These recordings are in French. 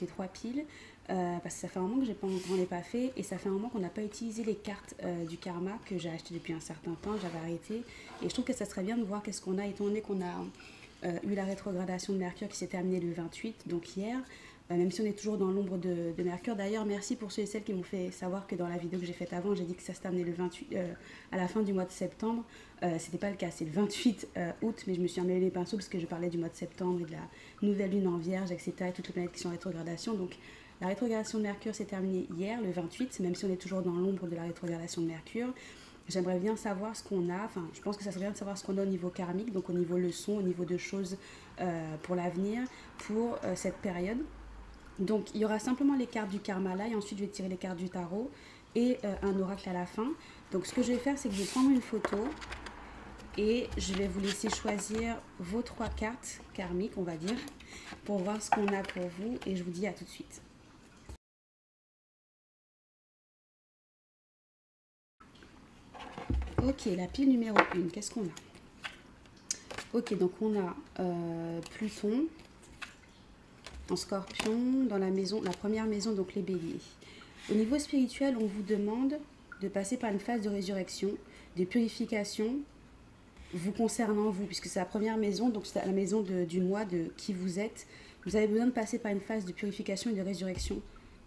les trois piles. Euh, parce que ça fait un moment que j'ai pas, on pas fait et ça fait un moment qu'on n'a pas utilisé les cartes euh, du karma que j'ai acheté depuis un certain temps, j'avais arrêté et je trouve que ça serait bien de voir qu'est-ce qu'on a étant donné qu'on a euh, eu la rétrogradation de Mercure qui s'est terminée le 28, donc hier, même si on est toujours dans l'ombre de, de, Mercure. D'ailleurs, merci pour ceux et celles qui m'ont fait savoir que dans la vidéo que j'ai faite avant, j'ai dit que ça se terminait le 28, à la fin du mois de septembre. C'était pas le cas, c'est le 28 août, mais je me suis emmêlé les pinceaux parce que je parlais du mois de septembre et de la nouvelle lune en vierge, etc. et toutes les planètes qui sont en rétrogradation. Donc, la rétrogradation de Mercure s'est terminée hier, le 28, même si on est toujours dans l'ombre de la rétrogradation de Mercure. J'aimerais bien savoir ce qu'on a, enfin je pense que ça serait bien de savoir ce qu'on a au niveau karmique, donc au niveau leçon, au niveau de choses euh, pour l'avenir, pour euh, cette période. Donc il y aura simplement les cartes du karma là, et ensuite je vais tirer les cartes du tarot et euh, un oracle à la fin. Donc ce que je vais faire, c'est que je vais prendre une photo et je vais vous laisser choisir vos trois cartes karmiques, on va dire, pour voir ce qu'on a pour vous, et je vous dis à tout de suite. Ok, la pile numéro 1, qu'est-ce qu'on a? Ok, donc on a euh, Pluton en scorpion dans la maison, la première maison, donc les béliers. Au niveau spirituel, on vous demande de passer par une phase de résurrection, de purification, vous concernant vous, puisque c'est la première maison, donc c'est la maison du mois de qui vous êtes. Vous avez besoin de passer par une phase de purification et de résurrection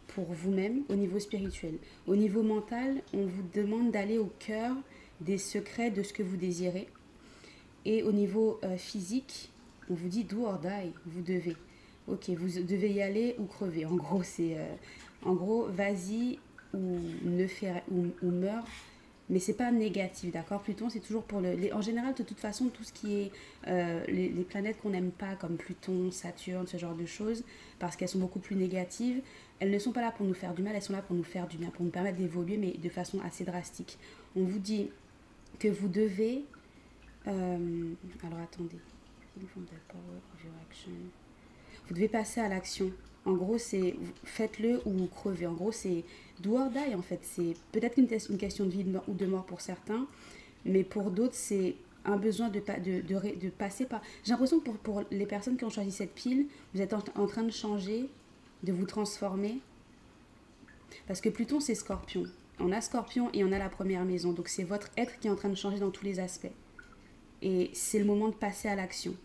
pour vous-même au niveau spirituel. Au niveau mental, on vous demande d'aller au cœur des secrets de ce que vous désirez. Et au niveau euh, physique, on vous dit do or die, vous devez. Ok, vous devez y aller ou crever. En gros, c'est euh, en gros, vas-y ou ne ou meurs. Mais c'est pas négatif, d'accord? Pluton, c'est toujours pour le. en général, de toute façon, tout ce qui est euh, les, planètes qu'on n'aime pas, comme Pluton, Saturne, ce genre de choses, parce qu'elles sont beaucoup plus négatives, elles ne sont pas là pour nous faire du mal, elles sont là pour nous faire du bien, pour nous permettre d'évoluer, mais de façon assez drastique. On vous dit que vous devez... Euh, alors attendez. Vous devez passer à l'action. En gros, c'est faites-le ou crevez. En gros, c'est do or die, en fait. C'est peut-être une, question de vie ou de mort pour certains, mais pour d'autres, c'est un besoin de, de, passer par... J'ai l'impression que pour, pour, les personnes qui ont choisi cette pile, vous êtes en, en train de changer, de vous transformer. Parce que Pluton, c'est scorpion on a Scorpion et on a la première maison. Donc c'est votre être qui est en train de changer dans tous les aspects. Et c'est le moment de passer à l'action.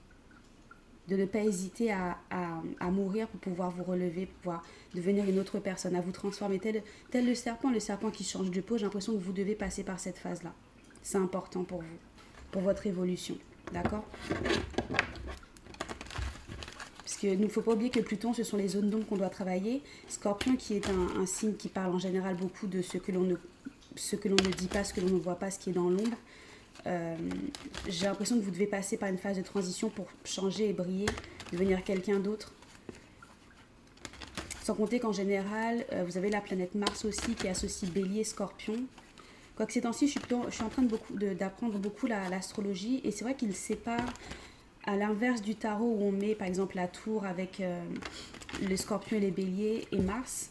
De ne pas hésiter à, à, mourir pour pouvoir vous relever, pour pouvoir devenir une autre personne, à vous transformer. Tel, tel le serpent, le serpent qui change de peau, j'ai l'impression que vous devez passer par cette phase-là. C'est important pour vous, pour votre évolution. D'accord? Il ne faut pas oublier que Pluton, ce sont les zones d'ombre qu'on doit travailler. Scorpion, qui est un, signe qui parle en général beaucoup de ce que l'on ne, ce que l'on ne dit pas, ce que l'on ne voit pas, ce qui est dans l'ombre. Euh, j'ai l'impression que vous devez passer par une phase de transition pour changer et briller, devenir quelqu'un d'autre. Sans compter qu'en général, euh, vous avez la planète Mars aussi qui associe bélier, scorpion. Quoique ces temps-ci, je je suis en train d'apprendre beaucoup l'astrologie et c'est vrai qu'il sépare à l'inverse du tarot où on met par exemple la tour avec euh, les scorpions et les béliers et Mars,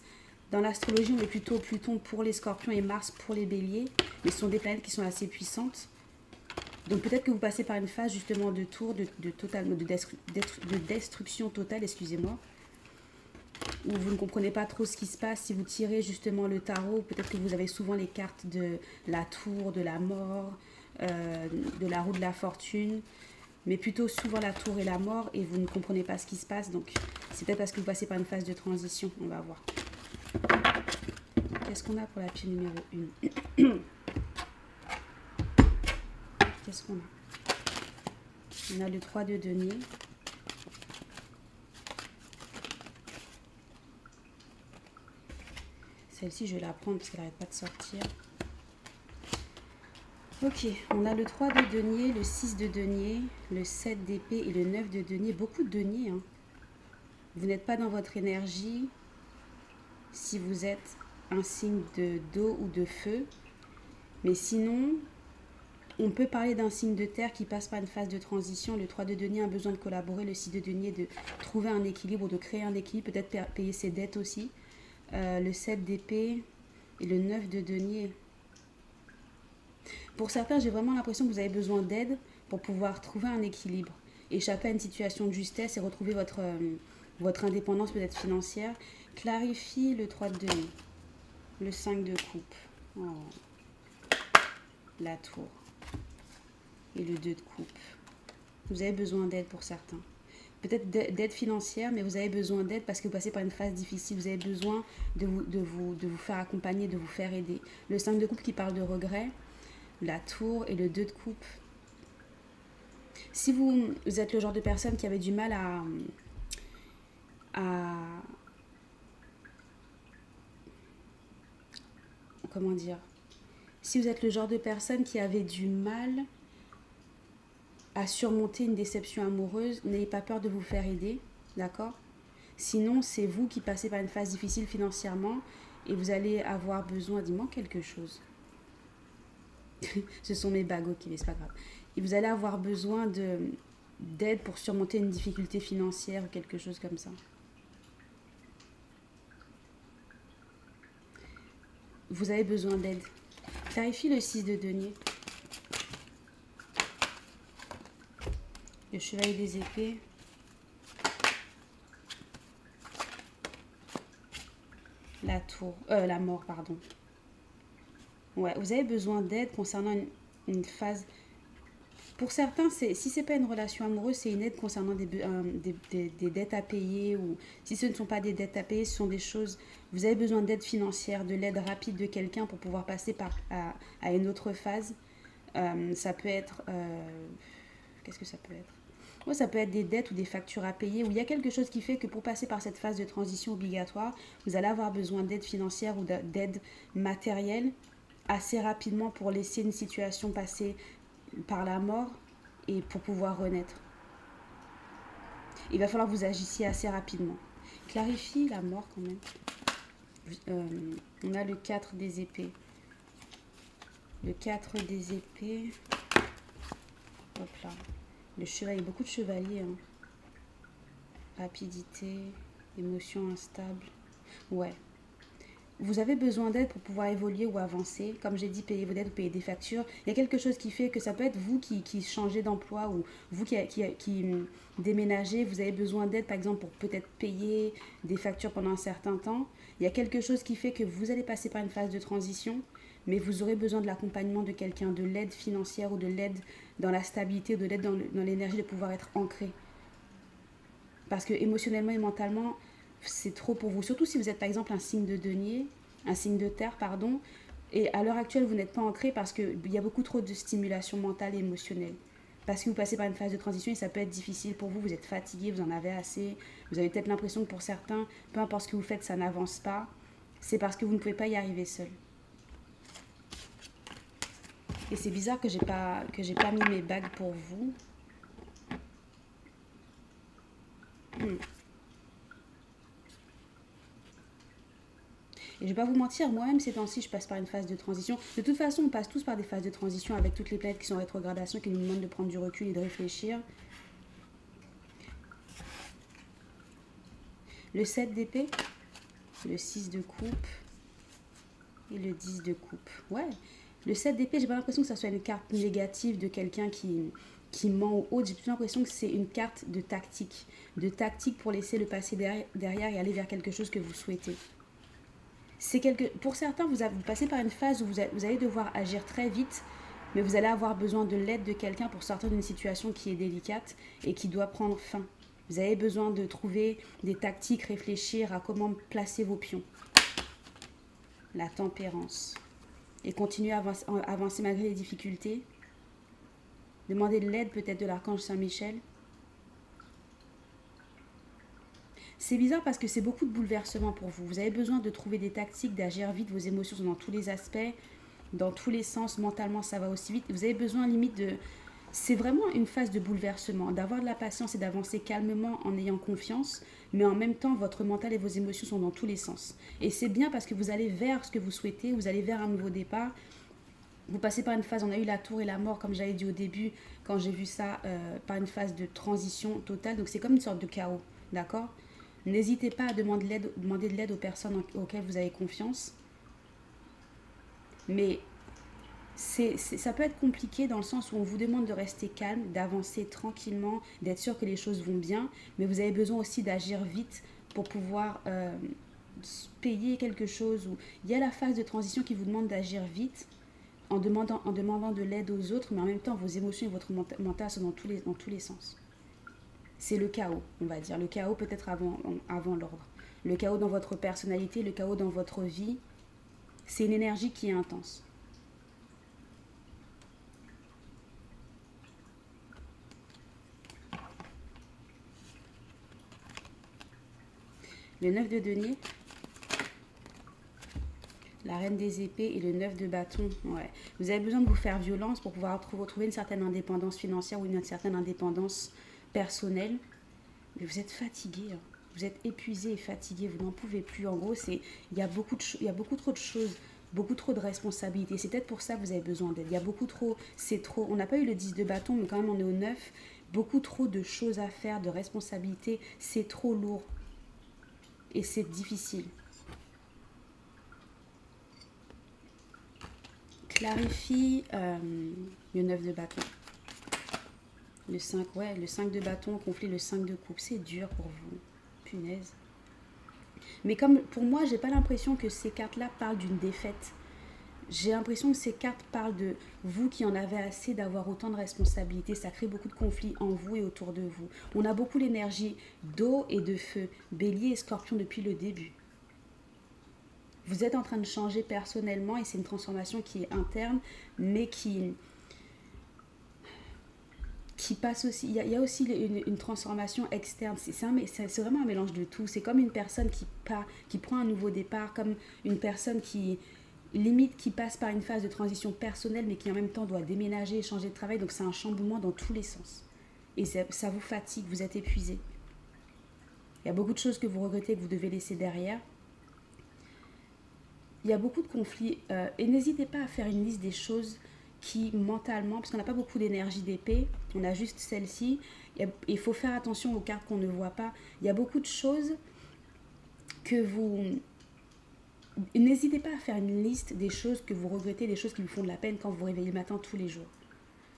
dans l'astrologie on met plutôt Pluton pour les scorpions et Mars pour les béliers, mais ce sont des planètes qui sont assez puissantes. Donc peut-être que vous passez par une phase justement de tour, de, total, de, de destruction totale, excusez-moi, où vous ne comprenez pas trop ce qui se passe. Si vous tirez justement le tarot, peut-être que vous avez souvent les cartes de la tour, de la mort, euh, de la roue de la fortune mais plutôt souvent la tour et la mort et vous ne comprenez pas ce qui se passe. Donc c'est peut-être parce que vous passez par une phase de transition. On va voir. Qu'est-ce qu'on a pour la pile numéro 1 Qu'est-ce qu'on a? On a le 3 de denier. Celle-ci, je vais la prendre parce qu'elle n'arrête pas de sortir. Ok, on a le 3 de denier, le 6 de denier, le 7 d'épée et le 9 de denier. Beaucoup de denier. Hein. Vous n'êtes pas dans votre énergie si vous êtes un signe d'eau ou de feu. Mais sinon, on peut parler d'un signe de terre qui passe par une phase de transition. Le 3 de denier a besoin de collaborer. Le 6 de denier de trouver un équilibre, de créer un équilibre, peut-être payer ses dettes aussi. Euh, le 7 d'épée et le 9 de denier pour certains, j'ai vraiment l'impression que vous avez besoin d'aide pour pouvoir trouver un équilibre, échapper à une situation de justesse et retrouver votre, euh, indépendance peut être financière. Clarifie le 3 de denier. Le 5 de coupe. Oh. La tour. Et le 2 de coupe. Vous avez besoin d'aide pour certains. Peut-être d'aide financière, mais vous avez besoin d'aide parce que vous passez par une phase difficile. Vous avez besoin de vous, de vous, de vous faire accompagner, de vous faire aider. Le 5 de coupe qui parle de regret. La tour et le 2 de coupe. Si vous, êtes le genre de personne qui avait du mal à, à comment dire? Si vous êtes le genre de personne qui avait du mal surmonter une déception amoureuse, n'ayez pas peur de vous faire aider, d'accord? Sinon, c'est vous qui passez par une phase difficile financièrement et vous allez avoir besoin, manque quelque chose. Ce sont mes bagots qui, mais c'est pas grave. Et vous allez avoir besoin de d'aide pour surmonter une difficulté financière ou quelque chose comme ça. Vous avez besoin d'aide. Clarifie le 6 de denier. Le chevalier des épées. La tour. Euh, la mort, pardon. Ouais, vous avez besoin d'aide concernant une, phase. Pour certains, si ce n'est pas une relation amoureuse, c'est une aide concernant euh, des, des, dettes à payer. Ou si ce ne sont pas des dettes à payer, ce sont des choses. Vous avez besoin d'aide financière, de l'aide rapide de quelqu'un pour pouvoir passer par, à, une autre phase. Euh, ça peut être. Qu'est-ce que ça peut être? Ça peut être des dettes ou des factures à payer, où il y a quelque chose qui fait que pour passer par cette phase de transition obligatoire, vous allez avoir besoin d'aide financière ou d'aide matérielle assez rapidement pour laisser une situation passer par la mort et pour pouvoir renaître. Il va falloir que vous agissiez assez rapidement. Clarifie la mort quand même. Euh, on a le 4 des épées. Le 4 des épées. Hop là. Le chevalier, beaucoup de chevaliers. Hein. Rapidité, émotion instable. Ouais. Vous avez besoin d'aide pour pouvoir évoluer ou avancer. Comme j'ai dit, payer vos dettes ou payer des factures. Il y a quelque chose qui fait que ça peut être vous qui, qui changez d'emploi ou vous qui, qui, qui hum, déménagez. Vous avez besoin d'aide, par exemple, pour peut-être payer des factures pendant un certain temps. Il y a quelque chose qui fait que vous allez passer par une phase de transition mais vous aurez besoin de l'accompagnement de quelqu'un, de l'aide financière ou de l'aide dans la stabilité, de l'aide dans l'énergie de pouvoir être ancré. Parce que émotionnellement et mentalement, c'est trop pour vous. Surtout si vous êtes par exemple un signe de denier, un signe de terre, pardon, et à l'heure actuelle, vous n'êtes pas ancré parce qu'il y a beaucoup trop de stimulation mentale et émotionnelle. Parce que vous passez par une phase de transition et ça peut être difficile pour vous, vous êtes fatigué, vous en avez assez, vous avez peut-être l'impression que pour certains, peu importe ce que vous faites, ça n'avance pas. C'est parce que vous ne pouvez pas y arriver seul. Et c'est bizarre que j'ai pas que j'ai pas mis mes bagues pour vous. Hmm. Et je vais pas vous mentir, moi-même ces temps-ci, je passe par une phase de transition. De toute façon, on passe tous par des phases de transition avec toutes les planètes qui sont en rétrogradation, qui nous demandent de prendre du recul et de réfléchir. Le 7 d'épée, le 6 de coupe et le 10 de coupe. Ouais, le 7 d'épée, j'ai pas l'impression que ça soit une carte négative de quelqu'un qui, qui ment ou autre. J'ai plutôt l'impression que c'est une carte de tactique. De tactique pour laisser le passé derrière, et aller vers quelque chose que vous souhaitez. C'est quelque... Pour certains, vous, vous, passez par une phase où vous allez devoir agir très vite, mais vous allez avoir besoin de l'aide de quelqu'un pour sortir d'une situation qui est délicate et qui doit prendre fin. Vous avez besoin de trouver des tactiques, réfléchir à comment placer vos pions. La tempérance et continuer à avancer, malgré les difficultés. Demander de l'aide peut-être de l'archange Saint-Michel. C'est bizarre parce que c'est beaucoup de bouleversements pour vous. Vous avez besoin de trouver des tactiques, d'agir vite. Vos émotions sont dans tous les aspects, dans tous les sens. Mentalement, ça va aussi vite. Vous avez besoin limite de... C'est vraiment une phase de bouleversement, d'avoir de la patience et d'avancer calmement en ayant confiance, mais en même temps, votre mental et vos émotions sont dans tous les sens. Et c'est bien parce que vous allez vers ce que vous souhaitez, vous allez vers un nouveau départ. Vous passez par une phase, on a eu la tour et la mort, comme j'avais dit au début, quand j'ai vu ça, euh, par une phase de transition totale. Donc c'est comme une sorte de chaos, d'accord? N'hésitez pas à demander de l'aide, aux personnes auxquelles vous avez confiance. Mais ça peut être compliqué dans le sens où on vous demande de rester calme, d'avancer tranquillement, d'être sûr que les choses vont bien, mais vous avez besoin aussi d'agir vite pour pouvoir euh, payer quelque chose. Il y a la phase de transition qui vous demande d'agir vite en demandant, en demandant de l'aide aux autres, mais en même temps, vos émotions et votre mental sont dans tous les, dans tous les sens. C'est le chaos, on va dire. Le chaos peut-être avant, avant l'ordre. Le chaos dans votre personnalité, le chaos dans votre vie. C'est une énergie qui est intense. Le 9 de denier, la reine des épées et le 9 de bâton. Ouais. Vous avez besoin de vous faire violence pour pouvoir retrouver une certaine indépendance financière ou une certaine indépendance personnelle. Mais vous êtes fatigué, hein. vous êtes épuisé et fatigué, vous n'en pouvez plus. En gros, il y a beaucoup y a beaucoup trop de choses, beaucoup trop de responsabilités. C'est peut-être pour ça que vous avez besoin d'aide. Il y a beaucoup trop, c'est trop. On n'a pas eu le 10 de bâton, mais quand même on est au 9. Beaucoup trop de choses à faire, de responsabilités, c'est trop lourd et c'est difficile. Clarifie euh, le 9 de bâton. Le 5, ouais, le 5 de bâton, conflit le 5 de coupe. C'est dur pour vous. Punaise. Mais comme pour moi, j'ai pas l'impression que ces cartes-là parlent d'une défaite. J'ai l'impression que ces cartes parlent de vous qui en avez assez d'avoir autant de responsabilités. Ça crée beaucoup de conflits en vous et autour de vous. On a beaucoup l'énergie d'eau et de feu, bélier et scorpion depuis le début. Vous êtes en train de changer personnellement et c'est une transformation qui est interne, mais qui, qui passe aussi. Il y a, aussi une, transformation externe. C'est vraiment un mélange de tout. C'est comme une personne qui, qui prend un nouveau départ, comme une personne qui limite qui passe par une phase de transition personnelle, mais qui en même temps doit déménager, changer de travail. Donc c'est un chamboulement dans tous les sens. Et ça, vous fatigue, vous êtes épuisé. Il y a beaucoup de choses que vous regrettez, que vous devez laisser derrière. Il y a beaucoup de conflits. Euh, et n'hésitez pas à faire une liste des choses qui, mentalement, parce qu'on n'a pas beaucoup d'énergie d'épée, on a juste celle-ci. Il faut faire attention aux cartes qu'on ne voit pas. Il y a beaucoup de choses que vous N'hésitez pas à faire une liste des choses que vous regrettez, des choses qui vous font de la peine quand vous vous réveillez le matin tous les jours.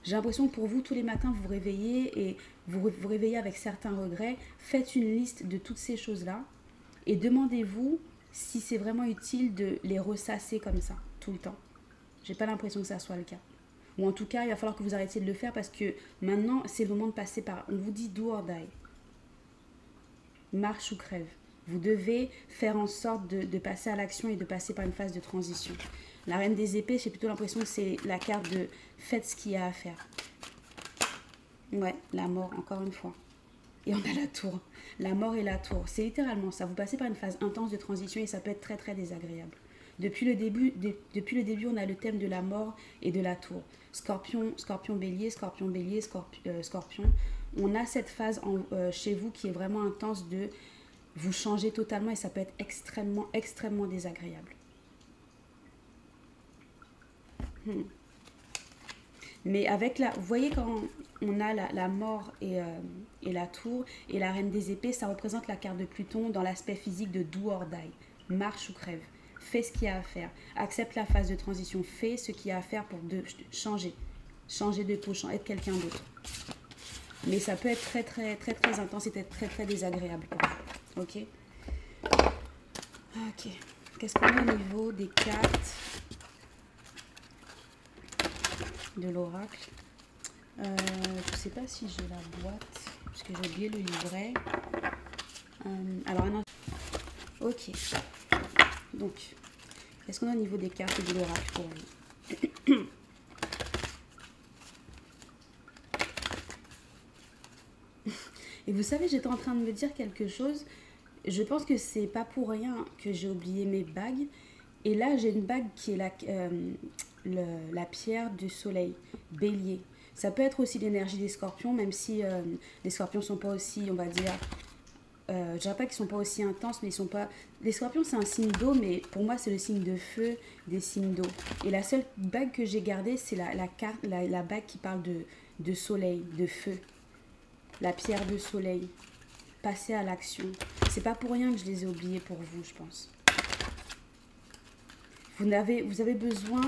J'ai l'impression que pour vous, tous les matins, vous vous réveillez et vous vous réveillez avec certains regrets. Faites une liste de toutes ces choses-là et demandez-vous si c'est vraiment utile de les ressasser comme ça, tout le temps. J'ai pas l'impression que ça soit le cas. Ou en tout cas, il va falloir que vous arrêtiez de le faire parce que maintenant, c'est le moment de passer par. On vous dit do or die. Marche ou crève. Vous devez faire en sorte de, passer à l'action et de passer par une phase de transition. La reine des épées, j'ai plutôt l'impression que c'est la carte de faites ce qu'il y a à faire. Ouais, la mort, encore une fois. Et on a la tour. La mort et la tour. C'est littéralement ça. Vous passez par une phase intense de transition et ça peut être très très désagréable. Depuis le début, depuis le début on a le thème de la mort et de la tour. Scorpion, scorpion bélier, scorpion bélier, scorpion. Euh, scorpion. On a cette phase euh, chez vous qui est vraiment intense de vous changez totalement et ça peut être extrêmement, extrêmement désagréable. Hmm. Mais avec la... Vous voyez quand on a la, mort et, euh, et, la tour et la reine des épées, ça représente la carte de Pluton dans l'aspect physique de do or die. Marche ou crève. Fais ce qu'il y a à faire. Accepte la phase de transition. Fais ce qu'il y a à faire pour changer. Changer de peau, être quelqu'un d'autre. Mais ça peut être très très très très intense et être très très désagréable pour vous. Ok. Ok. Qu'est-ce qu'on a au niveau des cartes de l'oracle? Euh, Je ne sais pas si j'ai la boîte, parce que j'ai oublié le livret. Euh, alors, un Ok. Donc, qu'est-ce qu'on a au niveau des cartes de l'oracle pour Et vous savez, j'étais en train de me dire quelque chose. Je pense que c'est pas pour rien que j'ai oublié mes bagues. Et là, j'ai une bague qui est la, euh, la pierre du soleil, bélier. Ça peut être aussi l'énergie des scorpions, même si euh, les scorpions sont pas aussi, on va dire, euh, je dirais pas qu'ils sont pas aussi intenses, mais ils sont pas. Les scorpions, c'est un signe d'eau, mais pour moi, c'est le signe de feu des signes d'eau. Et la seule bague que j'ai gardée, c'est la, la, carte, la, la, bague qui parle de, de soleil, de feu la pierre de soleil. Passer à l'action. C'est pas pour rien que je les ai oubliés pour vous, je pense. Vous avez, vous avez besoin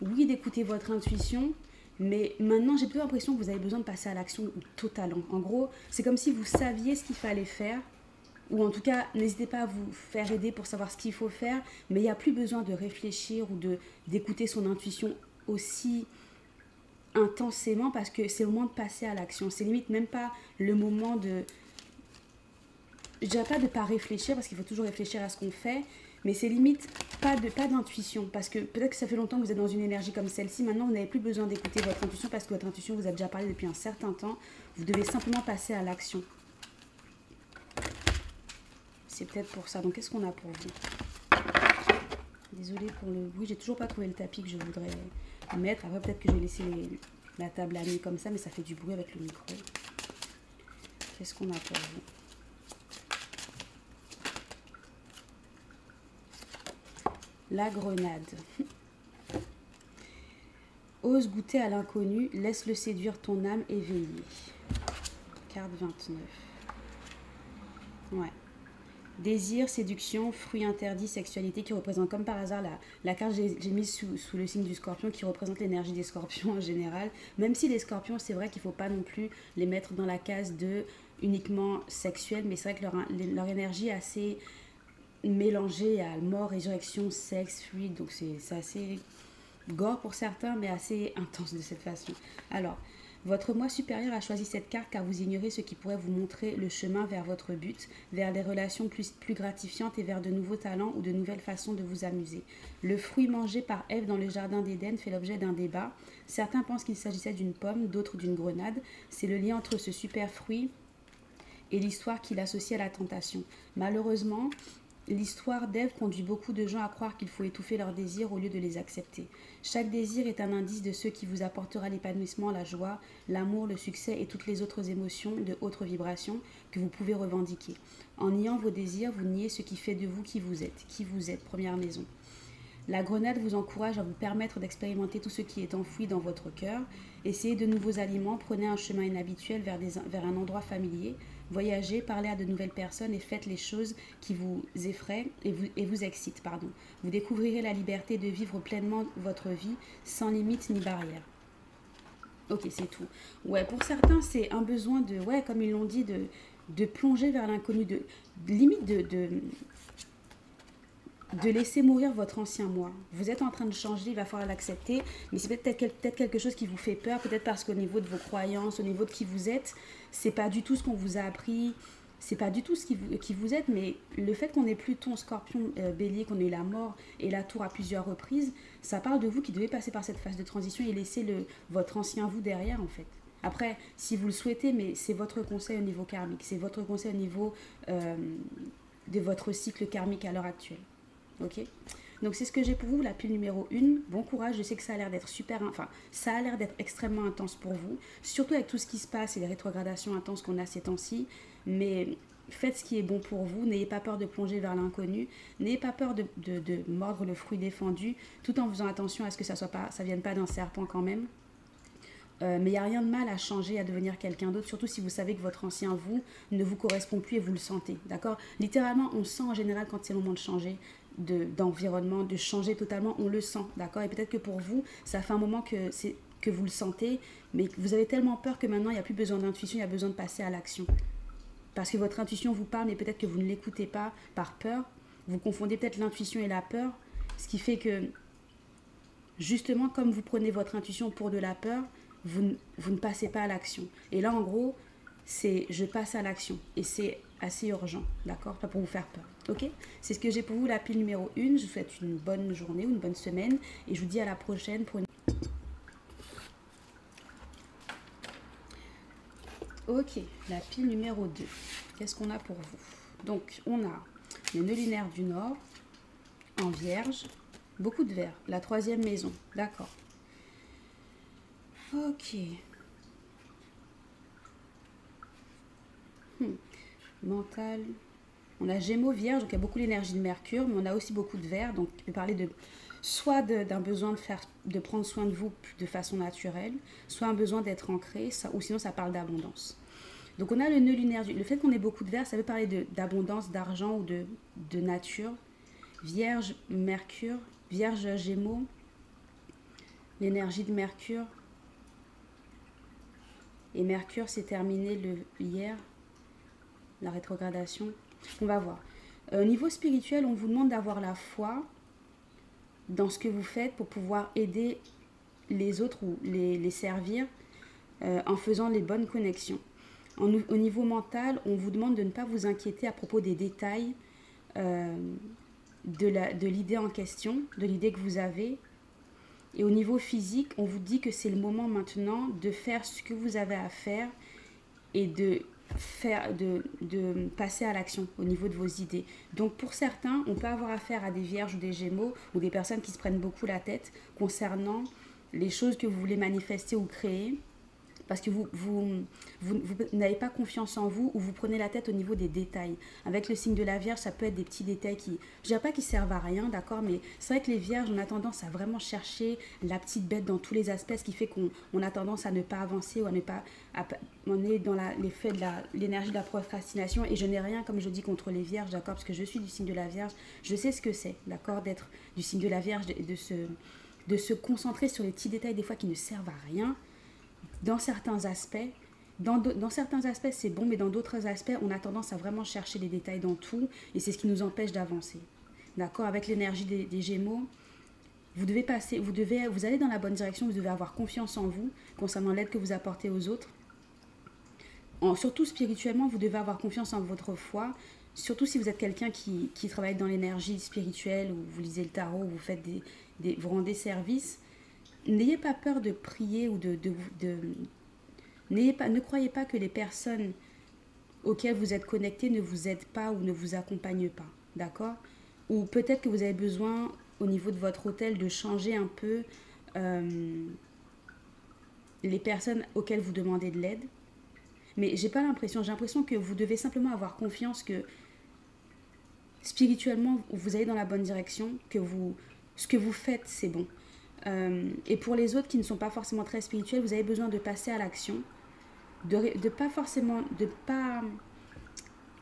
oui, d'écouter votre intuition, mais maintenant, j'ai plus l'impression que vous avez besoin de passer à l'action totale. En gros, c'est comme si vous saviez ce qu'il fallait faire, ou en tout cas, n'hésitez pas à vous faire aider pour savoir ce qu'il faut faire, mais il n'y a plus besoin de réfléchir ou d'écouter son intuition aussi intensément parce que c'est le moment de passer à l'action. C'est limite même pas le moment de... Je dirais pas de pas réfléchir parce qu'il faut toujours réfléchir à ce qu'on fait, mais c'est limite pas de pas d'intuition parce que peut-être que ça fait longtemps que vous êtes dans une énergie comme celle-ci. Maintenant, vous n'avez plus besoin d'écouter votre intuition parce que votre intuition vous a déjà parlé depuis un certain temps. Vous devez simplement passer à l'action. C'est peut-être pour ça. Donc, qu'est-ce qu'on a pour vous? Désolée pour le bruit. J'ai toujours pas trouvé le tapis que je voudrais mettre. Après, peut-être que je vais laisser la table à nuit comme ça, mais ça fait du bruit avec le micro. Qu'est-ce qu'on a pour vous? La grenade. Ose goûter à l'inconnu, laisse-le séduire ton âme éveillée. Carte 29. Ouais. Désir, séduction, fruit interdit, sexualité qui représente comme par hasard la, la carte que j'ai mise sous, le signe du scorpion qui représente l'énergie des scorpions en général. Même si les scorpions, c'est vrai qu'il ne faut pas non plus les mettre dans la case de uniquement sexuel, mais c'est vrai que leur, leur énergie est assez mélangée à mort, résurrection, sexe, fluide. Donc c'est assez gore pour certains, mais assez intense de cette façon. Alors, votre moi supérieur a choisi cette carte car vous ignorez ce qui pourrait vous montrer le chemin vers votre but, vers des relations plus, gratifiantes et vers de nouveaux talents ou de nouvelles façons de vous amuser. Le fruit mangé par Ève dans le jardin d'Éden fait l'objet d'un débat. Certains pensent qu'il s'agissait d'une pomme, d'autres d'une grenade. C'est le lien entre ce super fruit et l'histoire qu'il associe à la tentation. Malheureusement, L'histoire d'Ève conduit beaucoup de gens à croire qu'il faut étouffer leurs désirs au lieu de les accepter. Chaque désir est un indice de ce qui vous apportera l'épanouissement, la joie, l'amour, le succès et toutes les autres émotions de haute vibration que vous pouvez revendiquer. En niant vos désirs, vous niez ce qui fait de vous qui vous êtes. Qui vous êtes, première maison. La grenade vous encourage à vous permettre d'expérimenter tout ce qui est enfoui dans votre cœur. Essayez de nouveaux aliments, prenez un chemin inhabituel vers, vers un endroit familier, voyagez, parlez à de nouvelles personnes et faites les choses qui vous effraient et vous, et vous excitent. Pardon. Vous découvrirez la liberté de vivre pleinement votre vie sans limite ni barrière. Ok, c'est tout. Ouais, pour certains, c'est un besoin de, ouais, comme ils l'ont dit, de, de plonger vers l'inconnu, de, limite de, de, de laisser mourir votre ancien moi. Vous êtes en train de changer, il va falloir l'accepter, mais c'est peut-être peut quelque chose qui vous fait peur, peut-être parce qu'au niveau de vos croyances, au niveau de qui vous êtes, c'est pas du tout ce qu'on vous a appris, c'est pas du tout ce qui vous, êtes, mais le fait qu'on ait Pluton, Scorpion, euh, Bélier, qu'on ait la mort et la tour à plusieurs reprises, ça parle de vous qui devez passer par cette phase de transition et laisser votre ancien vous derrière en fait. Après, si vous le souhaitez, mais c'est votre conseil au niveau karmique, c'est votre conseil au niveau euh, de votre cycle karmique à l'heure actuelle. Ok Donc c'est ce que j'ai pour vous, la pile numéro 1. Bon courage, je sais que ça a l'air d'être super, enfin ça a l'air d'être extrêmement intense pour vous, surtout avec tout ce qui se passe et les rétrogradations intenses qu'on a ces temps-ci. Mais faites ce qui est bon pour vous, n'ayez pas peur de plonger vers l'inconnu, n'ayez pas peur de, mordre le fruit défendu, tout en faisant attention à ce que ça ne vienne pas d'un serpent quand même. Euh, mais il n'y a rien de mal à changer, à devenir quelqu'un d'autre, surtout si vous savez que votre ancien vous ne vous correspond plus et vous le sentez. D'accord? Littéralement, on sent en général quand c'est le moment de changer d'environnement, de, changer totalement, on le sent, d'accord? Et peut-être que pour vous, ça fait un moment que, que vous le sentez, mais vous avez tellement peur que maintenant, il n'y a plus besoin d'intuition, il y a besoin de passer à l'action. Parce que votre intuition vous parle, mais peut-être que vous ne l'écoutez pas par peur. Vous confondez peut-être l'intuition et la peur, ce qui fait que, justement, comme vous prenez votre intuition pour de la peur, vous, vous ne passez pas à l'action. Et là, en gros, c'est je passe à l'action. Et c'est assez urgent, d'accord? Pas pour vous faire peur, ok? C'est ce que j'ai pour vous, la pile numéro 1. Je vous souhaite une bonne journée ou une bonne semaine. Et je vous dis à la prochaine pour une... Ok, la pile numéro 2. Qu'est-ce qu'on a pour vous? Donc, on a le nœud du Nord en vierge. Beaucoup de verre. La troisième maison, d'accord. Ok. Hmm. Mental. On a Gémeaux Vierge, donc il y a beaucoup l'énergie de Mercure, mais on a aussi beaucoup de verre, donc il peut parler de soit d'un besoin de, prendre soin de vous de façon naturelle, soit un besoin d'être ancré, ou sinon ça parle d'abondance. Donc on a le nœud lunaire, le fait qu'on ait beaucoup de verre, ça veut parler d'abondance, d'argent ou de, nature. Vierge, Mercure, Vierge, Gémeaux, l'énergie de Mercure. Et Mercure s'est terminé hier, la rétrogradation. On va voir. Euh, au niveau spirituel, on vous demande d'avoir la foi dans ce que vous faites pour pouvoir aider les autres ou les, servir euh, en faisant les bonnes connexions. au niveau mental, on vous demande de ne pas vous inquiéter à propos des détails euh, de l'idée en question, de l'idée que vous avez. Et au niveau physique, on vous dit que c'est le moment maintenant de faire ce que vous avez à faire et de de, de passer à l'action au niveau de vos idées. Donc pour certains, on peut avoir affaire à des vierges ou des gémeaux ou des personnes qui se prennent beaucoup la tête concernant les choses que vous voulez manifester ou créer parce que vous, vous, vous, n'avez pas confiance en vous ou vous prenez la tête au niveau des détails. Avec le signe de la Vierge, ça peut être des petits détails qui, je dirais pas qu'ils servent à rien, d'accord, mais c'est vrai que les Vierges, on a tendance à vraiment chercher la petite bête dans tous les aspects, ce qui fait qu'on on a tendance à ne pas avancer ou à ne pas, on est dans l'effet de l'énergie de la procrastination et je n'ai rien, comme je dis, contre les Vierges, d'accord, parce que je suis du signe de la Vierge, je sais ce que c'est, d'accord, d'être du signe de la Vierge, de, de se, de se concentrer sur les petits détails des fois qui ne servent à rien dans certains aspects, dans, dans, certains aspects, c'est bon, mais dans d'autres aspects, on a tendance à vraiment chercher les détails dans tout, et c'est ce qui nous empêche d'avancer. D'accord? Avec l'énergie des, Gémeaux, vous devez passer, vous devez, vous allez dans la bonne direction, vous devez avoir confiance en vous concernant l'aide que vous apportez aux autres. En, surtout spirituellement, vous devez avoir confiance en votre foi. Surtout si vous êtes quelqu'un qui, qui, travaille dans l'énergie spirituelle, ou vous lisez le tarot, ou vous, faites des, des, vous rendez service, n'ayez pas peur de prier ou de, de, pas, ne croyez pas que les personnes auxquelles vous êtes connectés ne vous aident pas ou ne vous accompagnent pas, d'accord? Ou peut-être que vous avez besoin au niveau de votre hôtel de changer un peu euh, les personnes auxquelles vous demandez de l'aide. Mais j'ai pas l'impression, j'ai l'impression que vous devez simplement avoir confiance que spirituellement vous allez dans la bonne direction, que vous ce que vous faites c'est bon. Euh, et pour les autres qui ne sont pas forcément très spirituels, vous avez besoin de passer à l'action, de, pas forcément, de pas...